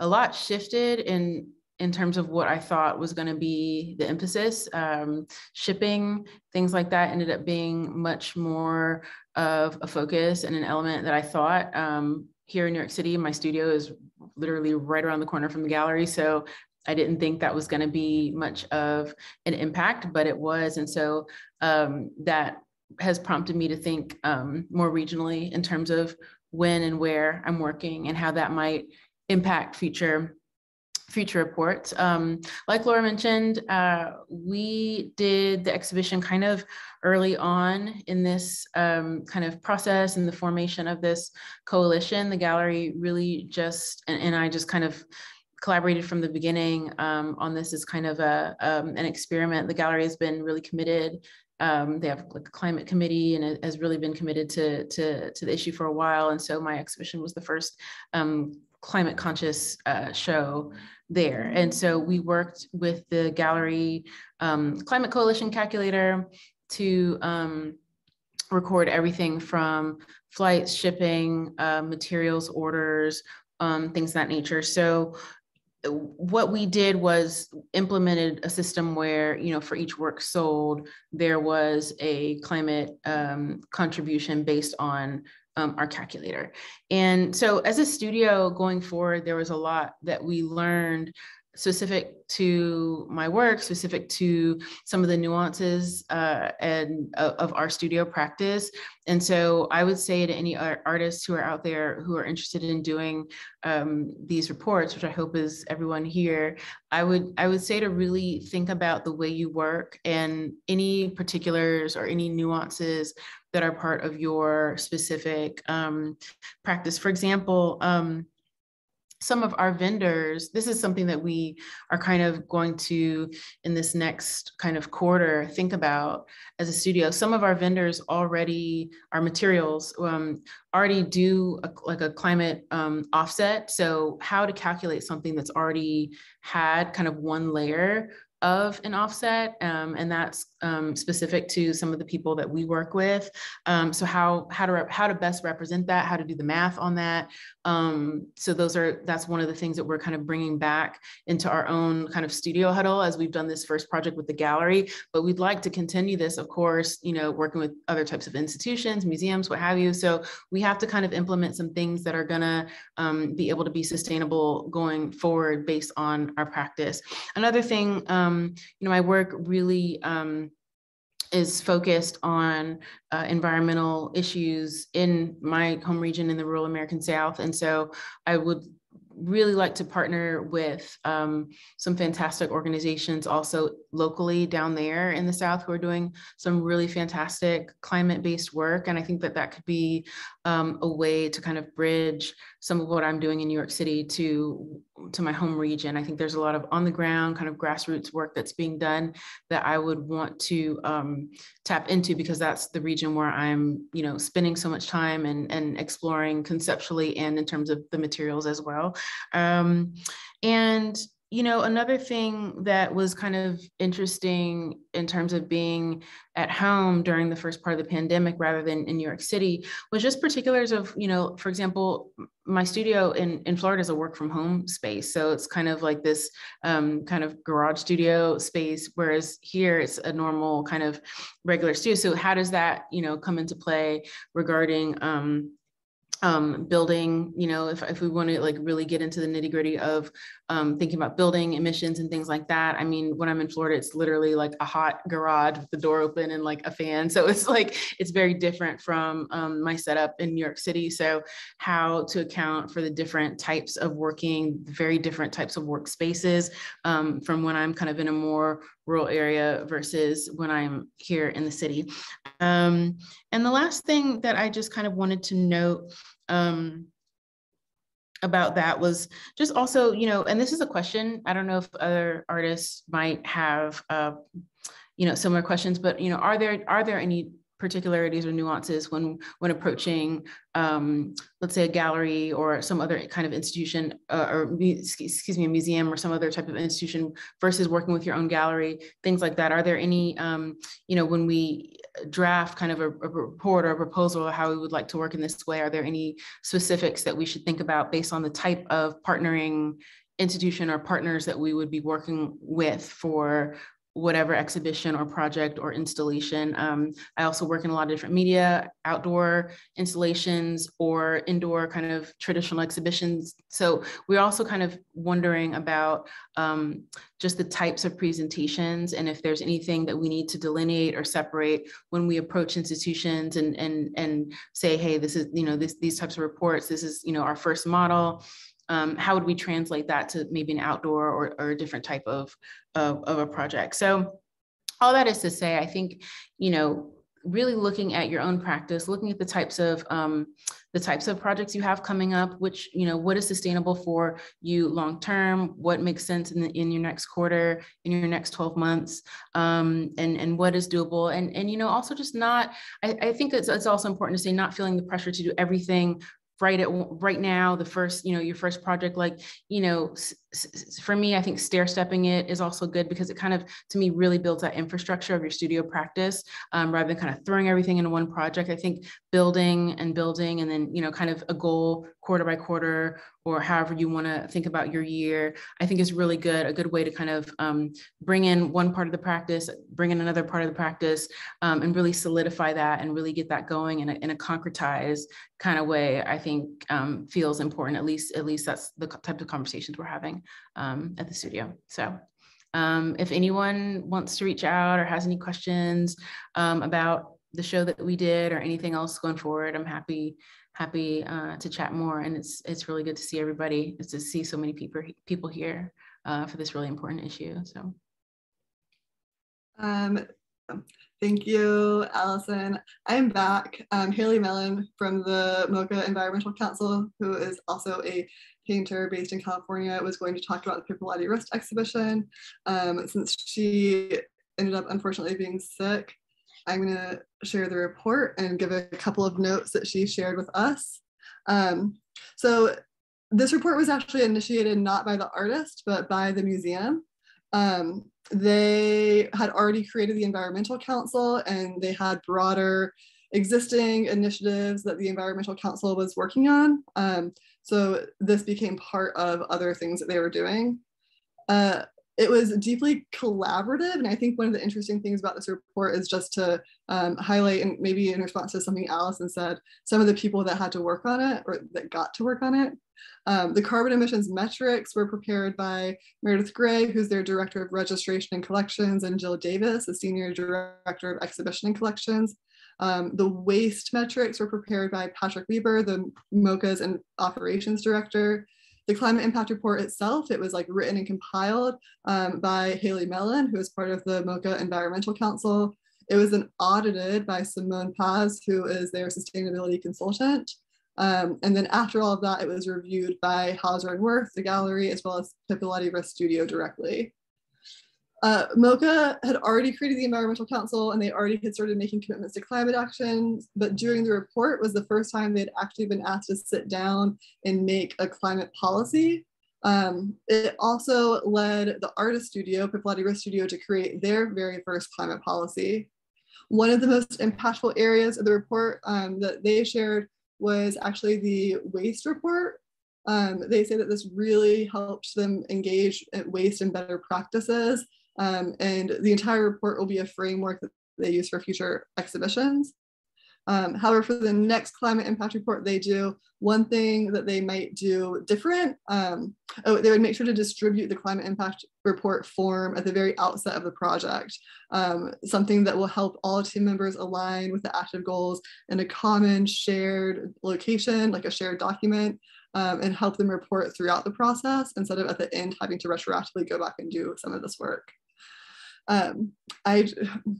a lot shifted in in terms of what I thought was going to be the emphasis. Um, shipping, things like that ended up being much more of a focus and an element that I thought. Um, here in New York City, my studio is literally right around the corner from the gallery. So I didn't think that was going to be much of an impact, but it was. And so um, that has prompted me to think um, more regionally in terms of when and where I'm working and how that might impact future future reports. Um, like Laura mentioned, uh, we did the exhibition kind of early on in this um, kind of process and the formation of this coalition. The gallery really just, and, and I just kind of collaborated from the beginning um, on this as kind of a, um, an experiment. The gallery has been really committed um, they have like a climate committee and it has really been committed to, to, to the issue for a while. And so my exhibition was the first um, climate conscious uh, show there. And so we worked with the gallery um, climate coalition calculator to um, record everything from flights, shipping, uh, materials orders, um, things of that nature. So what we did was implemented a system where you know for each work sold there was a climate um, contribution based on um, our calculator. And so as a studio going forward, there was a lot that we learned specific to my work, specific to some of the nuances uh, and uh, of our studio practice. And so I would say to any artists who are out there who are interested in doing um, these reports, which I hope is everyone here, I would I would say to really think about the way you work and any particulars or any nuances that are part of your specific um, practice. For example, um, some of our vendors, this is something that we are kind of going to, in this next kind of quarter, think about as a studio. Some of our vendors already, our materials, um, already do a, like a climate um, offset. So how to calculate something that's already had kind of one layer of an offset, um, and that's um, specific to some of the people that we work with. Um, so how how to how to best represent that, how to do the math on that. Um, so those are that's one of the things that we're kind of bringing back into our own kind of studio huddle as we've done this first project with the gallery. But we'd like to continue this, of course, you know, working with other types of institutions, museums, what have you. So we have to kind of implement some things that are gonna um, be able to be sustainable going forward based on our practice. Another thing um, you know, my work really um, is focused on uh, environmental issues in my home region in the rural American South. And so I would really like to partner with um, some fantastic organizations also locally down there in the South who are doing some really fantastic climate based work. And I think that that could be um, a way to kind of bridge some of what I'm doing in New York City to to my home region. I think there's a lot of on the ground kind of grassroots work that's being done that I would want to um, tap into because that's the region where I'm, you know, spending so much time and and exploring conceptually and in terms of the materials as well. Um, and you know, another thing that was kind of interesting in terms of being at home during the first part of the pandemic rather than in New York City was just particulars of, you know, for example, my studio in, in Florida is a work from home space. So it's kind of like this um, kind of garage studio space, whereas here it's a normal kind of regular studio. So how does that, you know, come into play regarding um, um, building, you know, if, if we want to like really get into the nitty gritty of um, thinking about building emissions and things like that. I mean, when I'm in Florida, it's literally like a hot garage with the door open and like a fan. <laughs> So it's like, it's very different from um, my setup in New York City. So how to account for the different types of working, very different types of workspaces um, from when I'm kind of in a more rural area versus when I'm here in the city. Um, and the last thing that I just kind of wanted to note um, about that was just also, you know, and this is a question, I don't know if other artists might have, uh, you know, similar questions, but, you know, are there, are there any particularities or nuances when when approaching um, let's say a gallery or some other kind of institution uh, or excuse me a museum or some other type of institution versus working with your own gallery things like that? Are there any um, you know when we draft kind of a, a report or a proposal of how we would like to work in this way? Are there any specifics that we should think about based on the type of partnering institution or partners that we would be working with for whatever exhibition or project or installation. Um, I also work in a lot of different media, outdoor installations or indoor kind of traditional exhibitions. So we're also kind of wondering about um, just the types of presentations and if there's anything that we need to delineate or separate when we approach institutions and and and say, hey, this is you know this these types of reports. This is you know our first model um, how would we translate that to maybe an outdoor or, or a different type of, of, of a project? So all that is to say, I think, you know, really looking at your own practice, looking at the types of um, the types of projects you have coming up, which you know what is sustainable for you long term, what makes sense in the, in your next quarter, in your next twelve months, um, and and what is doable, and and you know also just not. I, I think it's it's also important to say not feeling the pressure to do everything right at right now the first you know your first project like you know for me i think stair stepping it is also good because it kind of to me really builds that infrastructure of your studio practice um, rather than kind of throwing everything into one project. I think building and building and then you know kind of a goal quarter by quarter or however you want to think about your year i think is really good a good way to kind of um, bring in one part of the practice bring in another part of the practice um, and really solidify that and really get that going in a, in a concretized kind of way i think um, feels important. At least at least that's the type of conversations we're having um, at the studio so um, if anyone wants to reach out or has any questions um, about the show that we did or anything else going forward i'm happy happy uh, to chat more. And it's it's really good to see everybody. It's to see so many people people here uh, for this really important issue. So. Um, thank you, Allison. I'm back. I'm Haley Mellon from the MoCA Environmental Council, who is also a painter based in California, was going to talk about the Pipilotti Rist exhibition. Um, since she ended up unfortunately being sick, I'm going to share the report and give a couple of notes that she shared with us. Um, so this report was actually initiated not by the artist, but by the museum. Um, they had already created the Environmental Council and they had broader existing initiatives that the Environmental Council was working on. Um, so this became part of other things that they were doing. Uh, it was deeply collaborative. And I think one of the interesting things about this report is just to um, highlight, and maybe in response to something Allison said, some of the people that had to work on it or that got to work on it. Um, the carbon emissions metrics were prepared by Meredith Gray, who's their Director of Registration and Collections, and Jill Davis, the Senior Director of Exhibition and Collections. Um, the waste metrics were prepared by Patrick Weber, the MoCA's and Operations Director the climate impact report itself, it was like written and compiled um, by Haley Mellon, who is part of the MoCA Environmental Council. It was then audited by Simone Paz, who is their sustainability consultant. Um, and then after all of that, it was reviewed by Hauser and Wirth, the gallery, as well as Pipilotti Rist Studio directly. Uh, had already created the Environmental Council and they already had started making commitments to climate action, but doing the report was the first time they'd actually been asked to sit down and make a climate policy. Um, it also led the artist studio, Pipilotti Rist Studio, to create their very first climate policy. One of the most impactful areas of the report um, that they shared was actually the waste report. Um, they say that this really helped them engage waste and better practices um, and the entire report will be a framework that they use for future exhibitions. Um, however, for the next climate impact report they do, one thing that they might do different, um, oh, they would make sure to distribute the climate impact report form at the very outset of the project, um, something that will help all team members align with the active goals in a common shared location, like a shared document, um, and help them report throughout the process instead of at the end having to retroactively go back and do some of this work. Um, I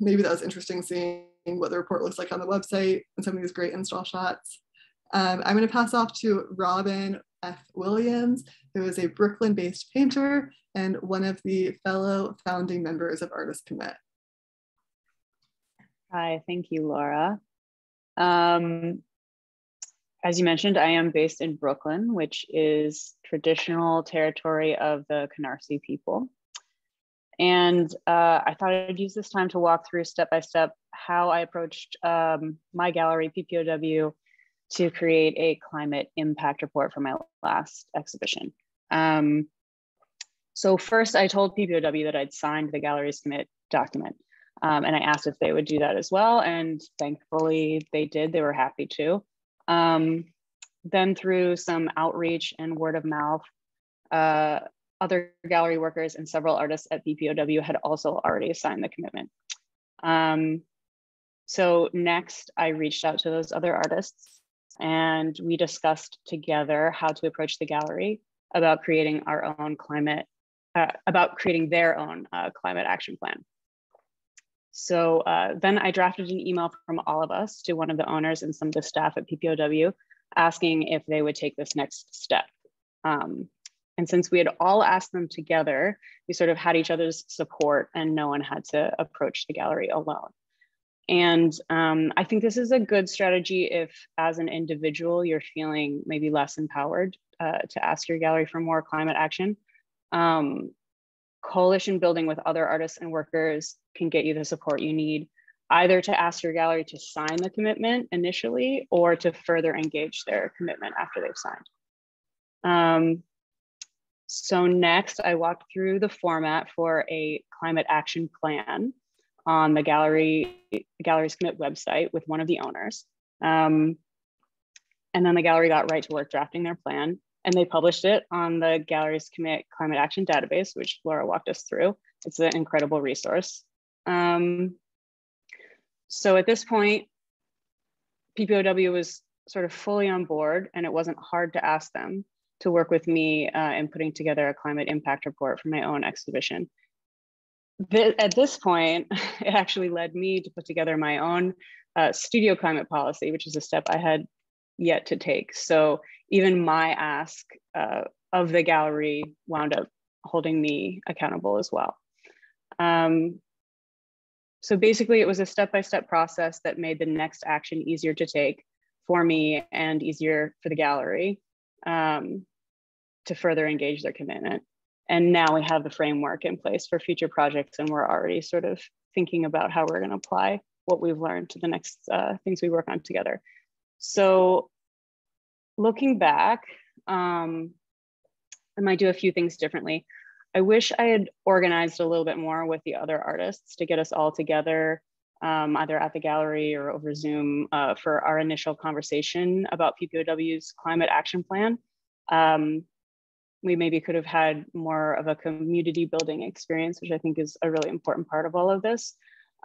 maybe that was interesting seeing what the report looks like on the website and some of these great install shots. Um, I'm going to pass off to Robin F. Williams, who is a Brooklyn-based painter and one of the fellow founding members of Artist Commit. Hi, thank you, Laura. Um, as you mentioned, I am based in Brooklyn, which is traditional territory of the Canarsie people. And uh, I thought I'd use this time to walk through step by step how I approached um, my gallery, PPOW, to create a climate impact report for my last exhibition. Um, so first I told PPOW that I'd signed the gallery's commit document. Um, and I asked if they would do that as well. And thankfully they did, they were happy to. Um, then through some outreach and word of mouth, uh, other gallery workers and several artists at PPOW had also already signed the commitment. Um, so next, I reached out to those other artists and we discussed together how to approach the gallery about creating our own climate, uh, about creating their own uh, climate action plan. So uh, then I drafted an email from all of us to one of the owners and some of the staff at PPOW asking if they would take this next step. Um, and since we had all asked them together, we sort of had each other's support and no one had to approach the gallery alone. And um, I think this is a good strategy if, as an individual, you're feeling maybe less empowered uh, to ask your gallery for more climate action. Um, coalition building with other artists and workers can get you the support you need, either to ask your gallery to sign the commitment initially or to further engage their commitment after they've signed. Um, so next, I walked through the format for a climate action plan on the gallery gallery's commit website with one of the owners. Um, and then the gallery got right to work drafting their plan and they published it on the gallery's commit climate action database, which Laura walked us through. It's an incredible resource. Um, so at this point, PPOW was sort of fully on board and it wasn't hard to ask them to work with me uh, in putting together a climate impact report for my own exhibition. at this point, <laughs> it actually led me to put together my own uh, studio climate policy, which is a step I had yet to take. So even my ask uh, of the gallery wound up holding me accountable as well. Um, so basically, it was a step by step process that made the next action easier to take for me and easier for the gallery um, to further engage their commitment. And now we have the framework in place for future projects, and we're already sort of thinking about how we're going to apply what we've learned to the next uh, things we work on together. So, looking back, um, I might do a few things differently. I wish I had organized a little bit more with the other artists to get us all together um, either at the gallery or over Zoom uh, for our initial conversation about PPOW's climate action plan. Um, we maybe could have had more of a community building experience, which I think is a really important part of all of this.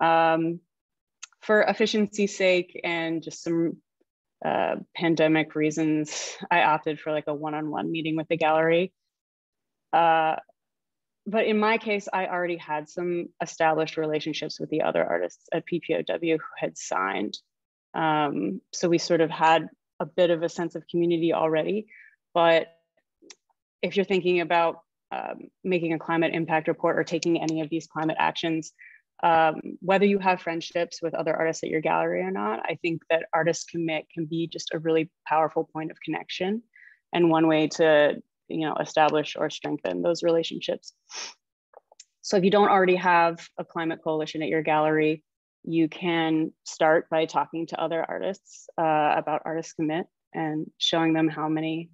Um, for efficiency's sake and just some uh, pandemic reasons, I opted for like a one-on-one -on -one meeting with the gallery. Uh, but in my case, I already had some established relationships with the other artists at PPOW who had signed. Um, so we sort of had a bit of a sense of community already. But if you're thinking about um, making a climate impact report or taking any of these climate actions, um, whether you have friendships with other artists at your gallery or not, I think that Artist Commit can be just a really powerful point of connection and one way to you know, establish or strengthen those relationships. So if you don't already have a climate coalition at your gallery, you can start by talking to other artists uh, about Artist Commit and showing them how many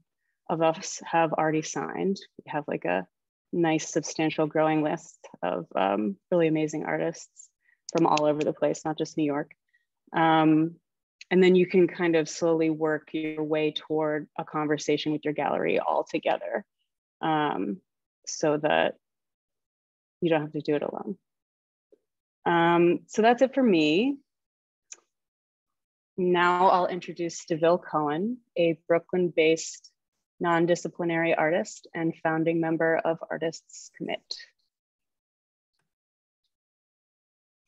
of us have already signed. We have like a nice, substantial growing list of um, really amazing artists from all over the place, not just New York. Um, and then you can kind of slowly work your way toward a conversation with your gallery all together um, so that you don't have to do it alone. Um, so that's it for me. Now I'll introduce DeVille Cohen, a Brooklyn-based non-disciplinary artist and founding member of Artists Commit.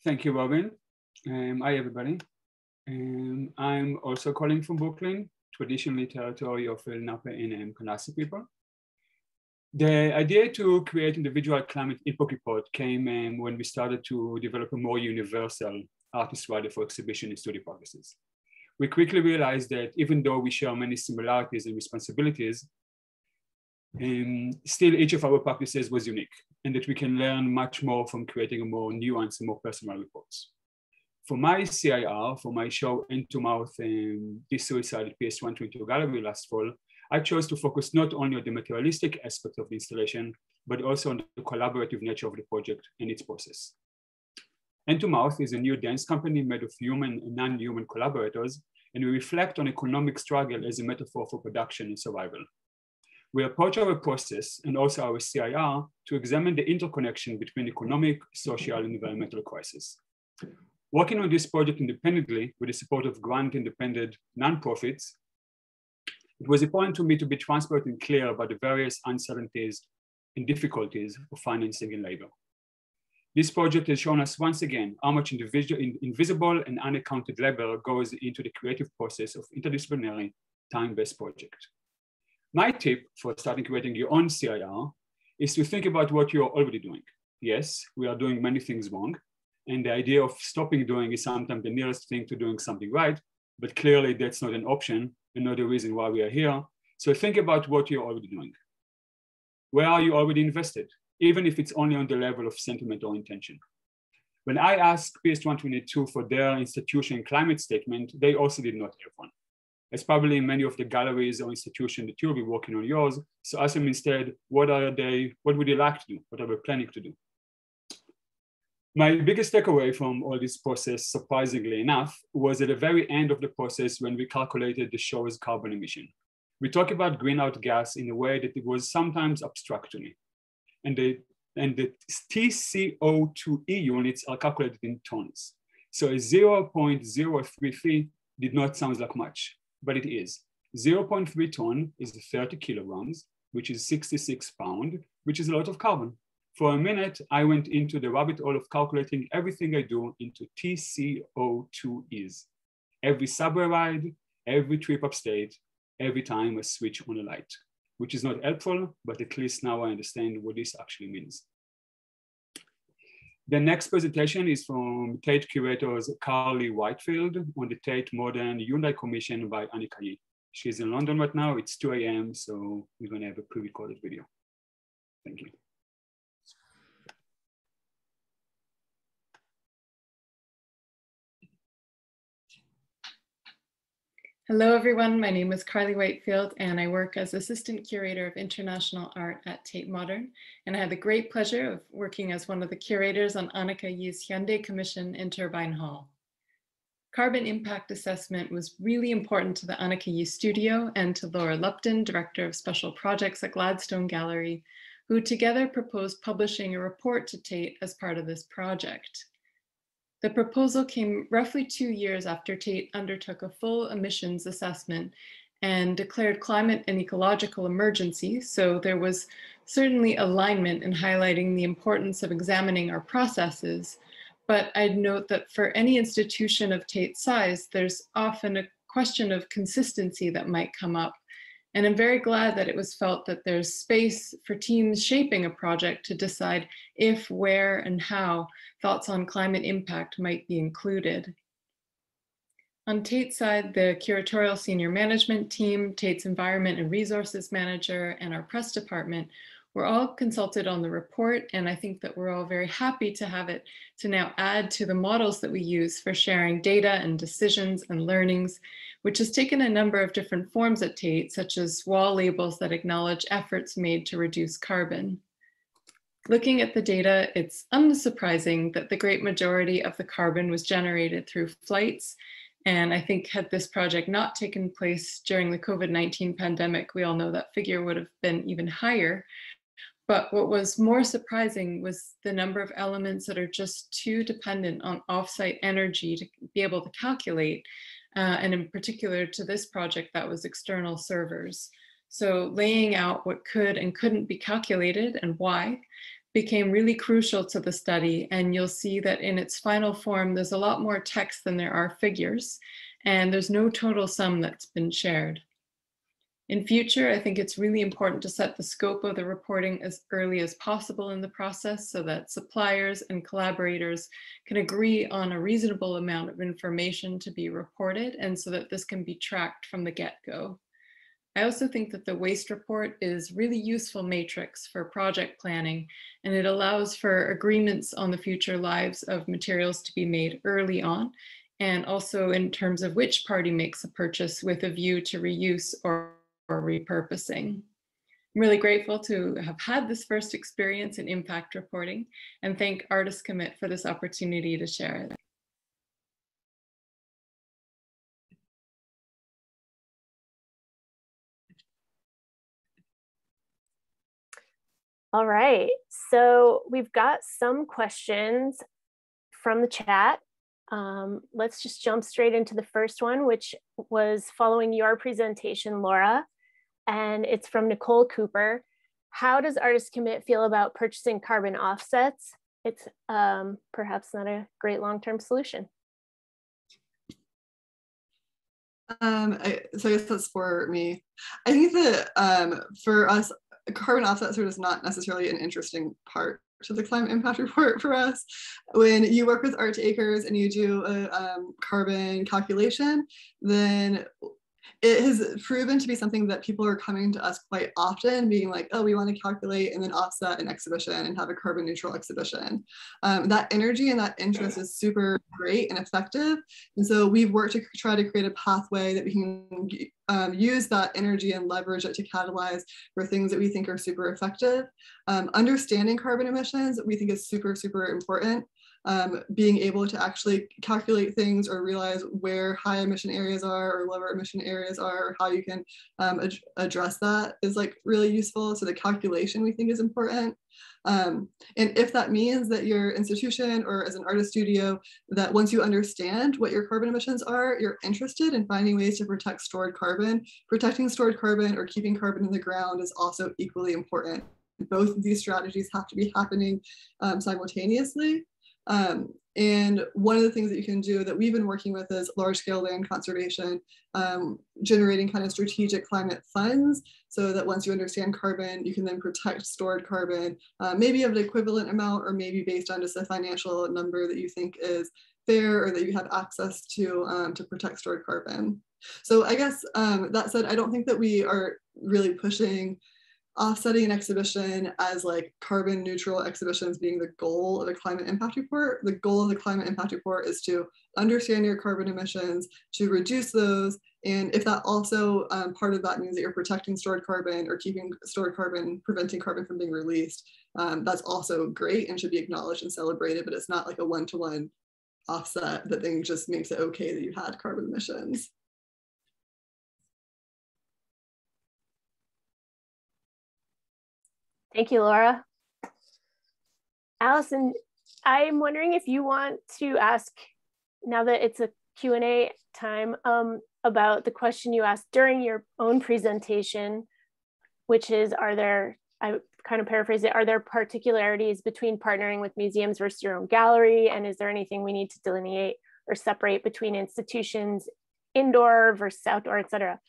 Thank you, Robin. Um, hi, everybody. Um, I'm also calling from Brooklyn, traditionally territory of Lenape and Canarsie people. The idea to create individual climate impact report came um, when we started to develop a more universal artist rider for exhibition and studio purposes. We quickly realized that even though we share many similarities and responsibilities, um, still each of our practices was unique and that we can learn much more from creating a more nuanced and more personal reports. For my CIR, for my show Into Mouth and This Suicide at PS122 Gallery last fall, I chose to focus not only on the materialistic aspect of the installation, but also on the collaborative nature of the project and its process. Into Mouth is a new dance company made of human and non-human collaborators, and we reflect on economic struggle as a metaphor for production and survival. We approach our process and also our CIR to examine the interconnection between economic, social, and environmental crisis. Working on this project independently with the support of grant independent nonprofits it was important to me to be transparent and clear about the various uncertainties and difficulties of financing and labor. This project has shown us once again how much individual invisible and unaccounted labor goes into the creative process of interdisciplinary time-based project. My tip for starting creating your own CIR is to think about what you're already doing. Yes, we are doing many things wrong, and the idea of stopping doing is sometimes the nearest thing to doing something right, but clearly that's not an option another reason why we are here. So think about what you're already doing. Where are you already invested? Even if it's only on the level of sentiment or intention. When I asked PS122 for their institution climate statement, they also did not have one. As probably many of the galleries or institutions that you'll be working on yours. So ask them instead, what are they, what would they like to do? What are they planning to do? My biggest takeaway from all this process, surprisingly enough, was at the very end of the process when we calculated the show's carbon emission. We talk about greenhouse gas in a way that it was sometimes abstract to me. And the, and the TCO2e units are calculated in tons. So a 0.033 did not sound like much, but it is. 0.3 ton is 30 kilograms, which is 66 pound, which is a lot of carbon. For a minute, I went into the rabbit hole of calculating everything I do into TCO2es. Every subway ride, every trip upstate, every time I switch on a light, which is not helpful, but at least now I understand what this actually means. The next presentation is from Tate curators Carly Whitefield on the Tate Modern Hyundai Commission by Anicka Yi. She's in London right now, it's 2 a.m., so we're gonna have a pre-recorded video. Thank you. Hello, everyone. My name is Carly Whitefield, and I work as Assistant Curator of International Art at Tate Modern. And I had the great pleasure of working as one of the curators on Anicka Yi's Hyundai Commission in Turbine Hall. Carbon impact assessment was really important to the Anicka Yi studio and to Laura Lupton, Director of Special Projects at Gladstone Gallery, who together proposed publishing a report to Tate as part of this project. The proposal came roughly two years after Tate undertook a full emissions assessment and declared climate and ecological emergency. So there was certainly alignment in highlighting the importance of examining our processes. But I'd note that for any institution of Tate's size, there's often a question of consistency that might come up and I'm very glad that it was felt that there's space for teams shaping a project to decide if, where, and how thoughts on climate impact might be included. On Tate's side, the curatorial senior management team, Tate's environment and resources manager, and our press department were all consulted on the report, and I think that we're all very happy to have it to now add to the models that we use for sharing data and decisions and learnings which has taken a number of different forms at Tate, such as wall labels that acknowledge efforts made to reduce carbon. Looking at the data, it's unsurprising that the great majority of the carbon was generated through flights And I think had this project not taken place during the COVID-19 pandemic, we all know that figure would have been even higher. But what was more surprising was the number of elements that are just too dependent on offsite energy to be able to calculate. Uh, and in particular to this project, that was external servers. So laying out what could and couldn't be calculated and why became really crucial to the study. And you'll see that in its final form, there's a lot more text than there are figures, and there's no total sum that's been shared. In future, I think it's really important to set the scope of the reporting as early as possible in the process so that suppliers and collaborators can agree on a reasonable amount of information to be reported and so that this can be tracked from the get-go. I also think that the waste report is really useful matrix for project planning, and it allows for agreements on the future lives of materials to be made early on, and also in terms of which party makes a purchase with a view to reuse or, or repurposing. I'm really grateful to have had this first experience in impact reporting and thank Artist Commit for this opportunity to share it. All right, so we've got some questions from the chat. Um, let's just jump straight into the first one, which was following your presentation, Laura, and it's from Nicole Cooper. How does Artist Commit feel about purchasing carbon offsets? It's um, perhaps not a great long-term solution. Um, I, so I guess that's for me. I think that um, for us, carbon offsets are just not necessarily an interesting part to the climate impact <laughs> report for us. When you work with Art to Acres and you do a um, carbon calculation, then it has proven to be something that people are coming to us quite often, being like, oh, we want to calculate and then offset an exhibition and have a carbon neutral exhibition. Um, that energy and that interest is super great and effective. And so we've worked to try to create a pathway that we can um, use that energy and leverage it to catalyze for things that we think are super effective. Um, understanding carbon emissions, we think is super, super important um, being able to actually calculate things or realize where high emission areas are or lower emission areas are or how you can um, ad address that is like really useful. So the calculation we think is important. Um, and if that means that your institution or as an artist studio, that once you understand what your carbon emissions are, you're interested in finding ways to protect stored carbon, protecting stored carbon or keeping carbon in the ground is also equally important. Both of these strategies have to be happening um, simultaneously. Um, and one of the things that you can do that we've been working with is large scale land conservation, um, generating kind of strategic climate funds so that once you understand carbon, you can then protect stored carbon, uh, maybe of an equivalent amount or maybe based on just a financial number that you think is fair or that you have access to um, to protect stored carbon. So I guess um, that said, I don't think that we are really pushing offsetting an exhibition as like carbon neutral exhibitions being the goal of a climate impact report. The goal of the climate impact report is to understand your carbon emissions, to reduce those. And if that also um, part of that means that you're protecting stored carbon or keeping stored carbon, preventing carbon from being released, um, that's also great and should be acknowledged and celebrated, but it's not like a one-to-one -one offset that then just makes it okay that you had carbon emissions. Thank you, Laura. Allison, I'm wondering if you want to ask, now that it's a Q&A time, um, about the question you asked during your own presentation, which is, are there, I kind of paraphrase it, are there particularities between partnering with museums versus your own gallery? And is there anything we need to delineate or separate between institutions, indoor versus outdoor, et cetera?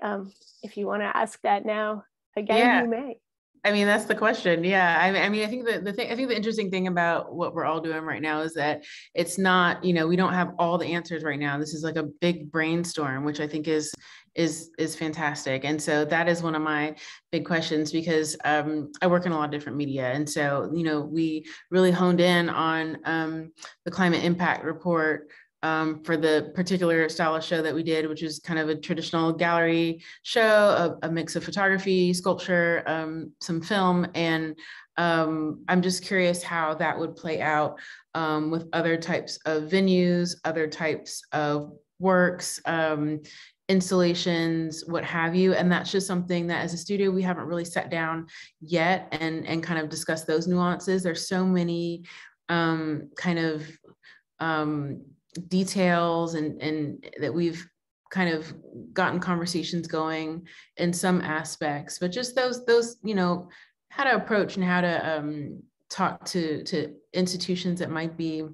Um, if you wanna ask that now, again, yeah. you may. I mean, that's the question. Yeah. I, I mean, I think that the thing, I think the interesting thing about what we're all doing right now is that it's not, you know, we don't have all the answers right now. This is like a big brainstorm, which I think is, is, is fantastic. And so that is one of my big questions because um, I work in a lot of different media. And so, you know, we really honed in on um, the climate impact report um, for the particular style of show that we did, which is kind of a traditional gallery show, a, a mix of photography, sculpture, um, some film. And um, I'm just curious how that would play out um, with other types of venues, other types of works, um, installations, what have you. And that's just something that as a studio, we haven't really sat down yet and, and kind of discussed those nuances. There's so many um, kind of um, details and, and that we've kind of gotten conversations going in some aspects, but just those, those, you know, how to approach and how to um, talk to, to institutions that might be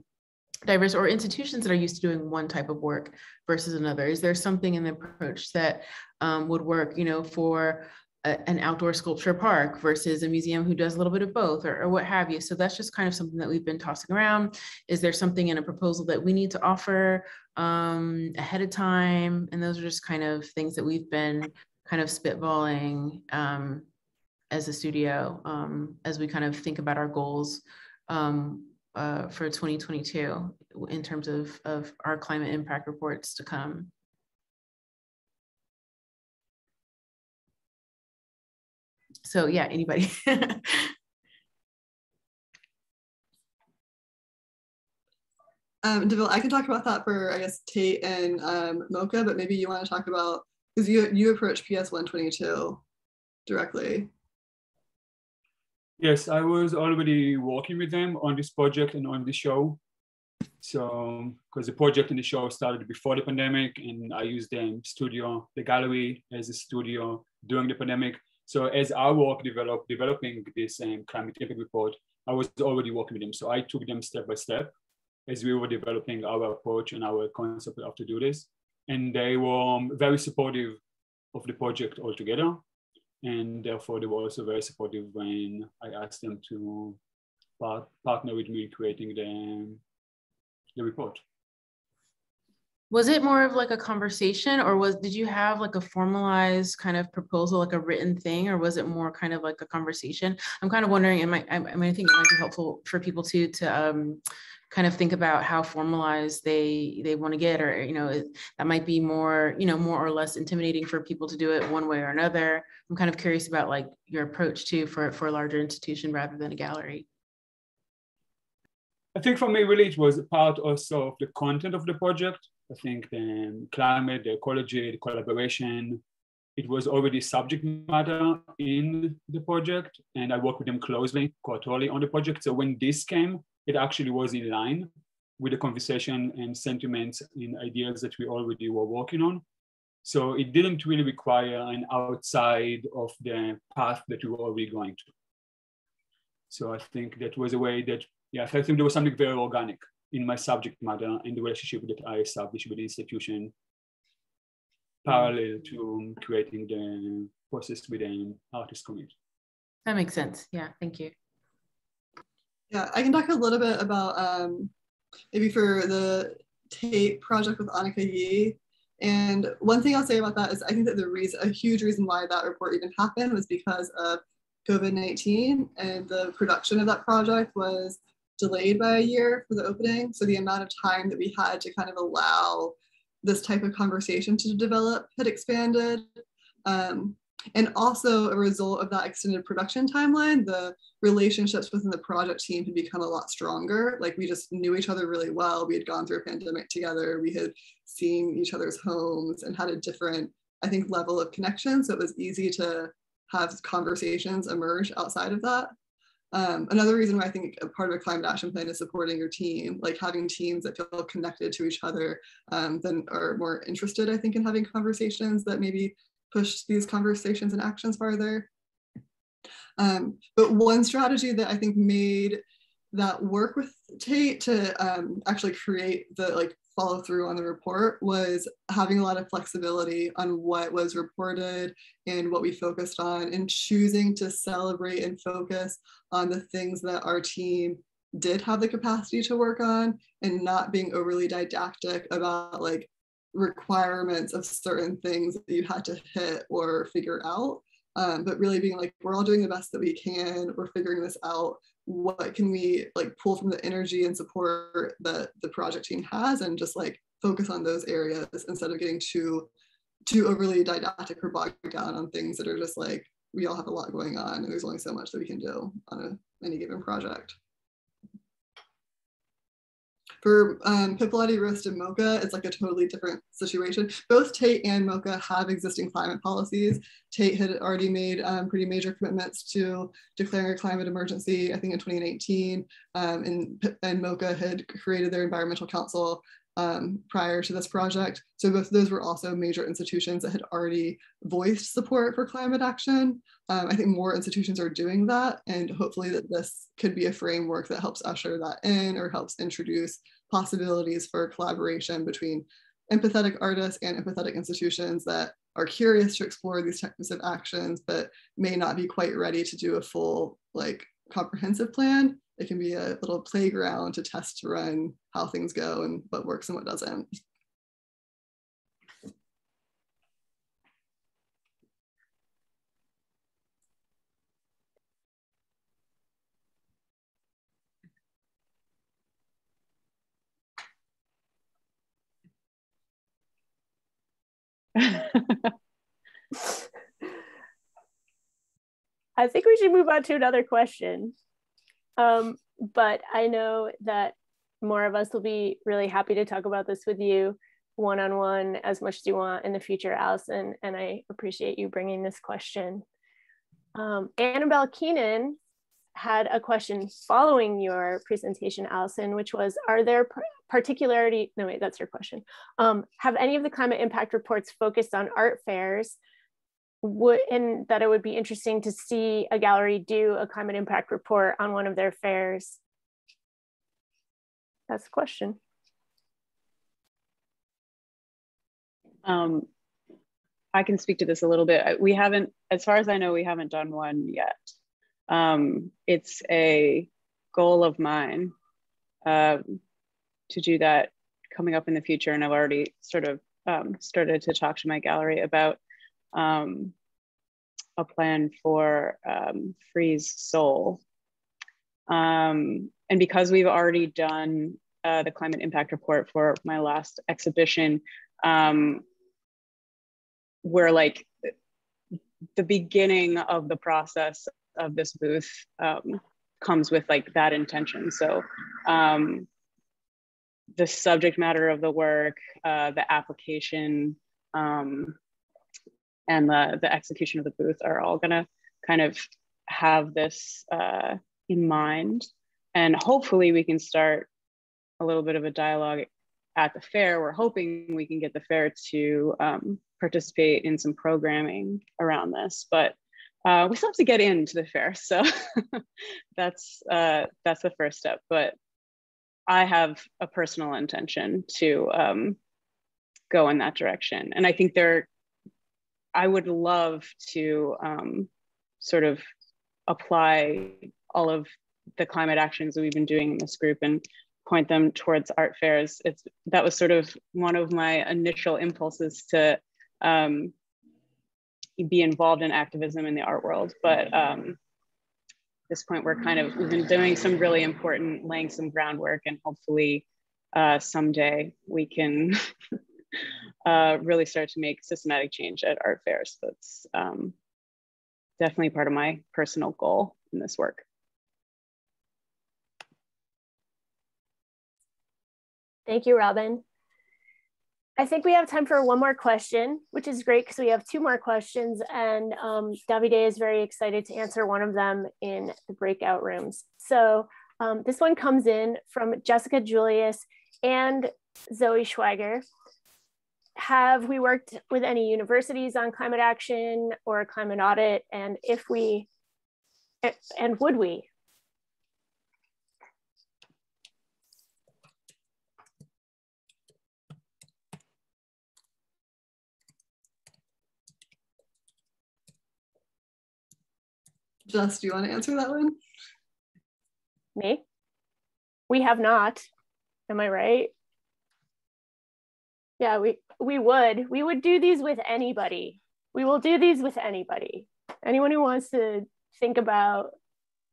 diverse or institutions that are used to doing one type of work versus another? Is there something in the approach that um, would work, you know, for a, an outdoor sculpture park versus a museum who does a little bit of both or, or what have you? So that's just kind of something that we've been tossing around. Is there something in a proposal that we need to offer um, ahead of time? And those are just kind of things that we've been kind of spitballing um, as a studio um, as we kind of think about our goals um, uh, for 2022 in terms of, of our climate impact reports to come. So yeah, anybody. <laughs> um, Deville, I can talk about that for, I guess, Tate and um, MoCA, but maybe you want to talk about, because you, you approach PS 122 directly. Yes, I was already working with them on this project and on the show. So, because the project and the show started before the pandemic, and I used the studio, the gallery as a studio during the pandemic. So, as our work developed, developing this um, climate impact report, I was already working with them. So, I took them step by step as we were developing our approach and our concept of how to do this. And they were um, very supportive of the project altogether and therefore they were also very supportive when I asked them to part, partner with me in creating the, the report. Was it more of like a conversation or was did you have like a formalized kind of proposal, like a written thing, or was it more kind of like a conversation? I'm kind of wondering, it might, I, mean, I think it might be helpful for people to, to um, kind of think about how formalized they they want to get or you know that might be more you know more or less intimidating for people to do it one way or another. I'm kind of curious about like your approach too for for a larger institution rather than a gallery. I think for me really it was a part also of the content of the project i think the climate the ecology the collaboration it was already subject matter in the project and i worked with them closely quarterly on the project so when this came it actually was in line with the conversation and sentiments and ideas that we already were working on. So it didn't really require an outside of the path that we were already going to. So I think that was a way that, yeah, I think there was something very organic in my subject matter and the relationship that I established with the institution parallel to creating the process with an artist community. That makes sense. Yeah, thank you. Yeah, I can talk a little bit about um, maybe for the Tate project with Anicka Yi. And one thing I'll say about that is I think that the reason, a huge reason why that report even happened was because of COVID-19 and the production of that project was delayed by a year for the opening. So the amount of time that we had to kind of allow this type of conversation to develop had expanded. Um, and also a result of that extended production timeline, the relationships within the project team had become a lot stronger. Like we just knew each other really well. We had gone through a pandemic together. We had seen each other's homes and had a different, I think, level of connection. So it was easy to have conversations emerge outside of that. Um, another reason why I think a part of a climate action plan is supporting your team, like having teams that feel connected to each other, um, then are more interested, I think, in having conversations that maybe push these conversations and actions farther. Um, but one strategy that I think made that work with Tate to um, actually create the like follow through on the report was having a lot of flexibility on what was reported and what we focused on and choosing to celebrate and focus on the things that our team did have the capacity to work on and not being overly didactic about like requirements of certain things that you had to hit or figure out. Um, but really being like we're all doing the best that we can. We're figuring this out what can we like pull from the energy and support that the project team has and just like focus on those areas instead of getting too too overly didactic or bogged down on things that are just like we all have a lot going on and there's only so much that we can do on a, any given project For um, Pipilotti, Rist, and MOCA, it's like a totally different situation. Both Tate and MOCA have existing climate policies. Tate had already made um, pretty major commitments to declaring a climate emergency, I think in 2018, um, and, and MOCA had created their environmental council um, prior to this project. So both those were also major institutions that had already voiced support for climate action. Um, I think more institutions are doing that and hopefully that this could be a framework that helps usher that in or helps introduce possibilities for collaboration between empathetic artists and empathetic institutions that are curious to explore these types of actions but may not be quite ready to do a full like comprehensive plan it can be a little playground to test to run how things go and what works and what doesn't. <laughs> I think we should move on to another question. Um, but I know that more of us will be really happy to talk about this with you one on one as much as you want in the future, Allison. And I appreciate you bringing this question. Um, Annabelle Keenan had a question following your presentation, Allison, which was Are there particularity? No, wait, that's your question. Um, have any of the climate impact reports focused on art fairs? Would and that it would be interesting to see a gallery do a climate impact report on one of their fairs. That's the question. Um, I can speak to this a little bit. We haven't, as far as I know, we haven't done one yet. Um, it's a goal of mine uh, to do that coming up in the future. And I've already sort of um, started to talk to my gallery about um, a plan for um, Frieze Seoul. Um, and because we've already done uh, the climate impact report for my last exhibition, um, we're like the beginning of the process of this booth um, comes with like that intention. So um, the subject matter of the work, uh, the application, um, and the, the execution of the booth are all gonna kind of have this uh, in mind. And hopefully we can start a little bit of a dialogue at the fair. We're hoping we can get the fair to um, participate in some programming around this, but uh, we still have to get into the fair. <laughs> So that's, uh, that's the first step. But I have a personal intention to um, go in that direction. And I think there I would love to um, sort of apply all of the climate actions that we've been doing in this group and point them towards art fairs. It's that was sort of one of my initial impulses to um, be involved in activism in the art world. But um, at this point, we're kind of we've been doing some really important, laying some groundwork, and hopefully uh, someday we can <laughs> uh, really start to make systematic change at art fairs. That's um, definitely part of my personal goal in this work. Thank you, Robin. I think we have time for one more question, which is great because we have two more questions and um, Davide is very excited to answer one of them in the breakout rooms. So um, this one comes in from Jessica Julius and Zoe Schweiger have we worked with any universities on climate action or climate audit? And if we, and would we? Jess, do you want to answer that one? Me? We have not. Am I right? Yeah, we we would. We would do these with anybody. We will do these with anybody. Anyone who wants to think about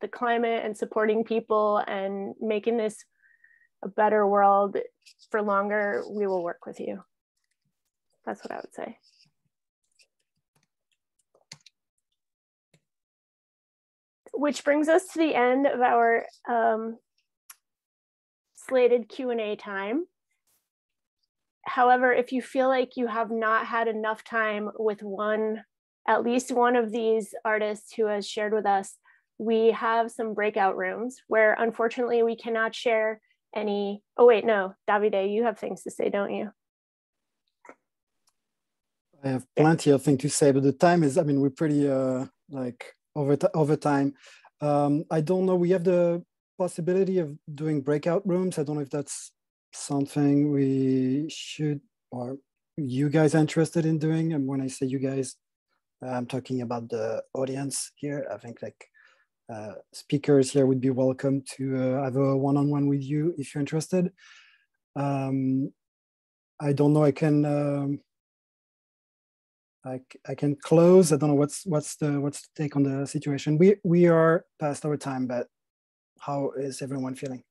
the climate and supporting people and making this a better world for longer, we will work with you. That's what I would say. Which brings us to the end of our um, isolated Q&A time. However, if you feel like you have not had enough time with one, at least one of these artists who has shared with us, we have some breakout rooms where unfortunately we cannot share any, oh wait, no, Davide, you have things to say, don't you? I have plenty of things to say, but the time is, I mean, we're pretty uh, like over, over time. Um, I don't know, we have the possibility of doing breakout rooms. I don't know if that's something we should, or you guys interested in doing. And when I say you guys, I'm talking about the audience here. I think like uh, speakers here would be welcome to uh, have a one-on-one -on -one with you if you're interested. Um, I don't know, I can, um, I, I can close. I don't know what's what's the what's the take on the situation. We we are past our time, but how is everyone feeling?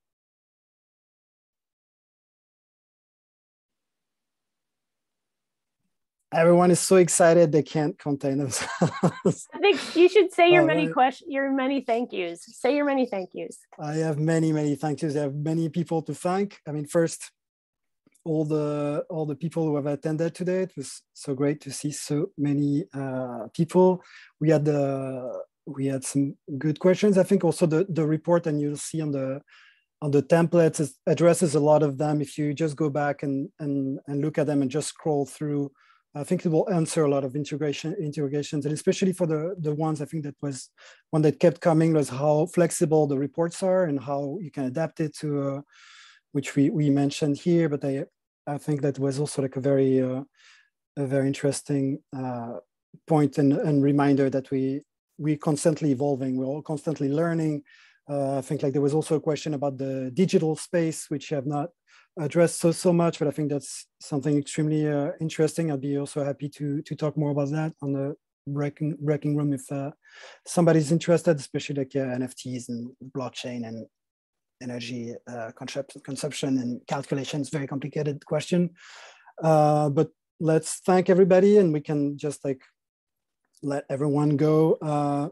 Everyone is so excited they can't contain themselves. I think you should say your oh, many questions, your many thank yous. Say your many thank yous. I have many, many thank yous. I have many people to thank. I mean, first, all the all the people who have attended today. It was so great to see so many uh, people. We had the we had some good questions. I think also the the report, and you'll see on the on the templates addresses a lot of them. If you just go back and and and look at them and just scroll through, I think it will answer a lot of integration interrogations, and especially for the the ones I think that was one that kept coming was how flexible the reports are and how you can adapt it to. Uh, which we, we mentioned here, but I, I think that was also like a very, uh, a very interesting uh, point and, and reminder that we, we constantly evolving, we're all constantly learning. Uh, I think like there was also a question about the digital space, which have not addressed so, so much, but I think that's something extremely uh, interesting. I'd be also happy to, to talk more about that on the breaking, breaking room if uh, somebody's interested, especially like uh, NFTs and blockchain and energy uh, consumption and calculations, very complicated question. Uh, but let's thank everybody and we can just like let everyone go.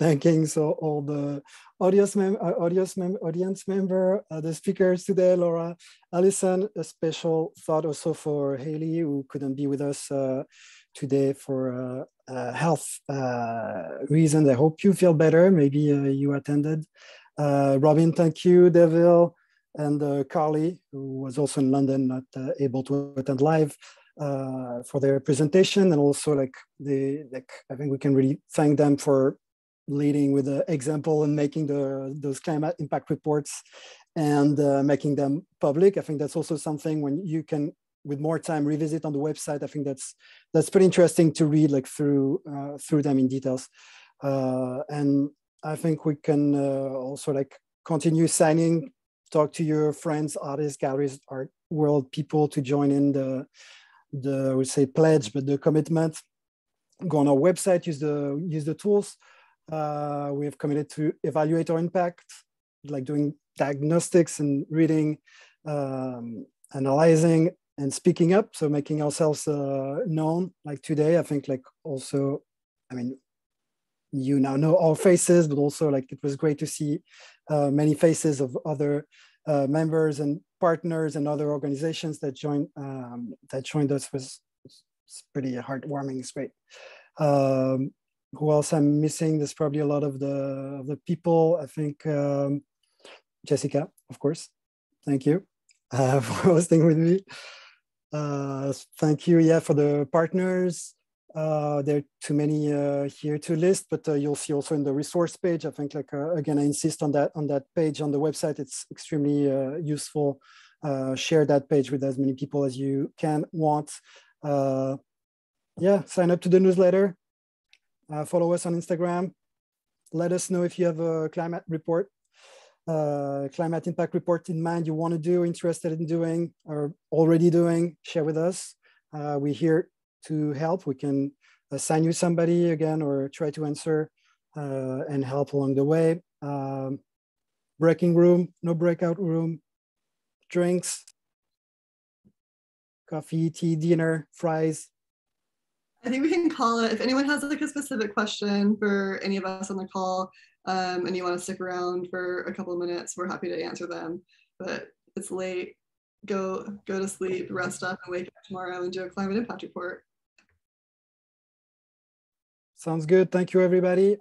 Uh, thanking so all the audience, mem uh, audience, mem audience member, uh, the speakers today, Laura, Allison, a special thought also for Haley who couldn't be with us uh, today for health reasons. I hope you feel better. Maybe you attended. Uh, Robin, thank you, Devil, and uh, Carly, who was also in London, not uh, able to attend live. Uh, for their presentation and also like the like I think we can really thank them for leading with the example and making the those climate impact reports and uh, making them public. I think that's also something when you can with more time revisit on the website. I think that's that's pretty interesting to read like through uh, through them in details. and I think we can uh, also like continue signing, talk to your friends, artists, galleries, art world people to join in the, the we say pledge, but the commitment. Go on our website, use the use the tools. Uh, we have committed to evaluate our impact, like doing diagnostics and reading, um, analyzing, and speaking up. So making ourselves uh, known. Like today, I think like also, I mean, you now know our faces, but also like it was great to see uh, many faces of other uh, members and partners and other organizations that joined um, that joined us was, was pretty heartwarming. It's great. Um, who else I'm missing? There's probably a lot of the of the people. I think um, Jessica, of course. Thank you <laughs> uh, for hosting with me. Uh, thank you, yeah, for the partners. Uh, there are too many uh, here to list, but uh, you'll see also in the resource page. I think, like uh, again, I insist on that on that page on the website. It's extremely useful. Share that page with as many people as you can want. yeah, sign up to the newsletter. Follow us on Instagram. Let us know if you have a climate report, climate impact report in mind you want to do, interested in doing, or already doing. Share with us. we're here to help. We can assign you somebody again or try to answer uh, and help along the way. Um, breaking room, no breakout room, drinks, coffee, tea, dinner, fries, I think we can call it. If anyone has like a specific question for any of us on the call, um, and you want to stick around for a couple of minutes, we're happy to answer them. But it's late. Go go to sleep, rest up, and wake up tomorrow and do a climate impact report. Sounds good. Thank you, everybody.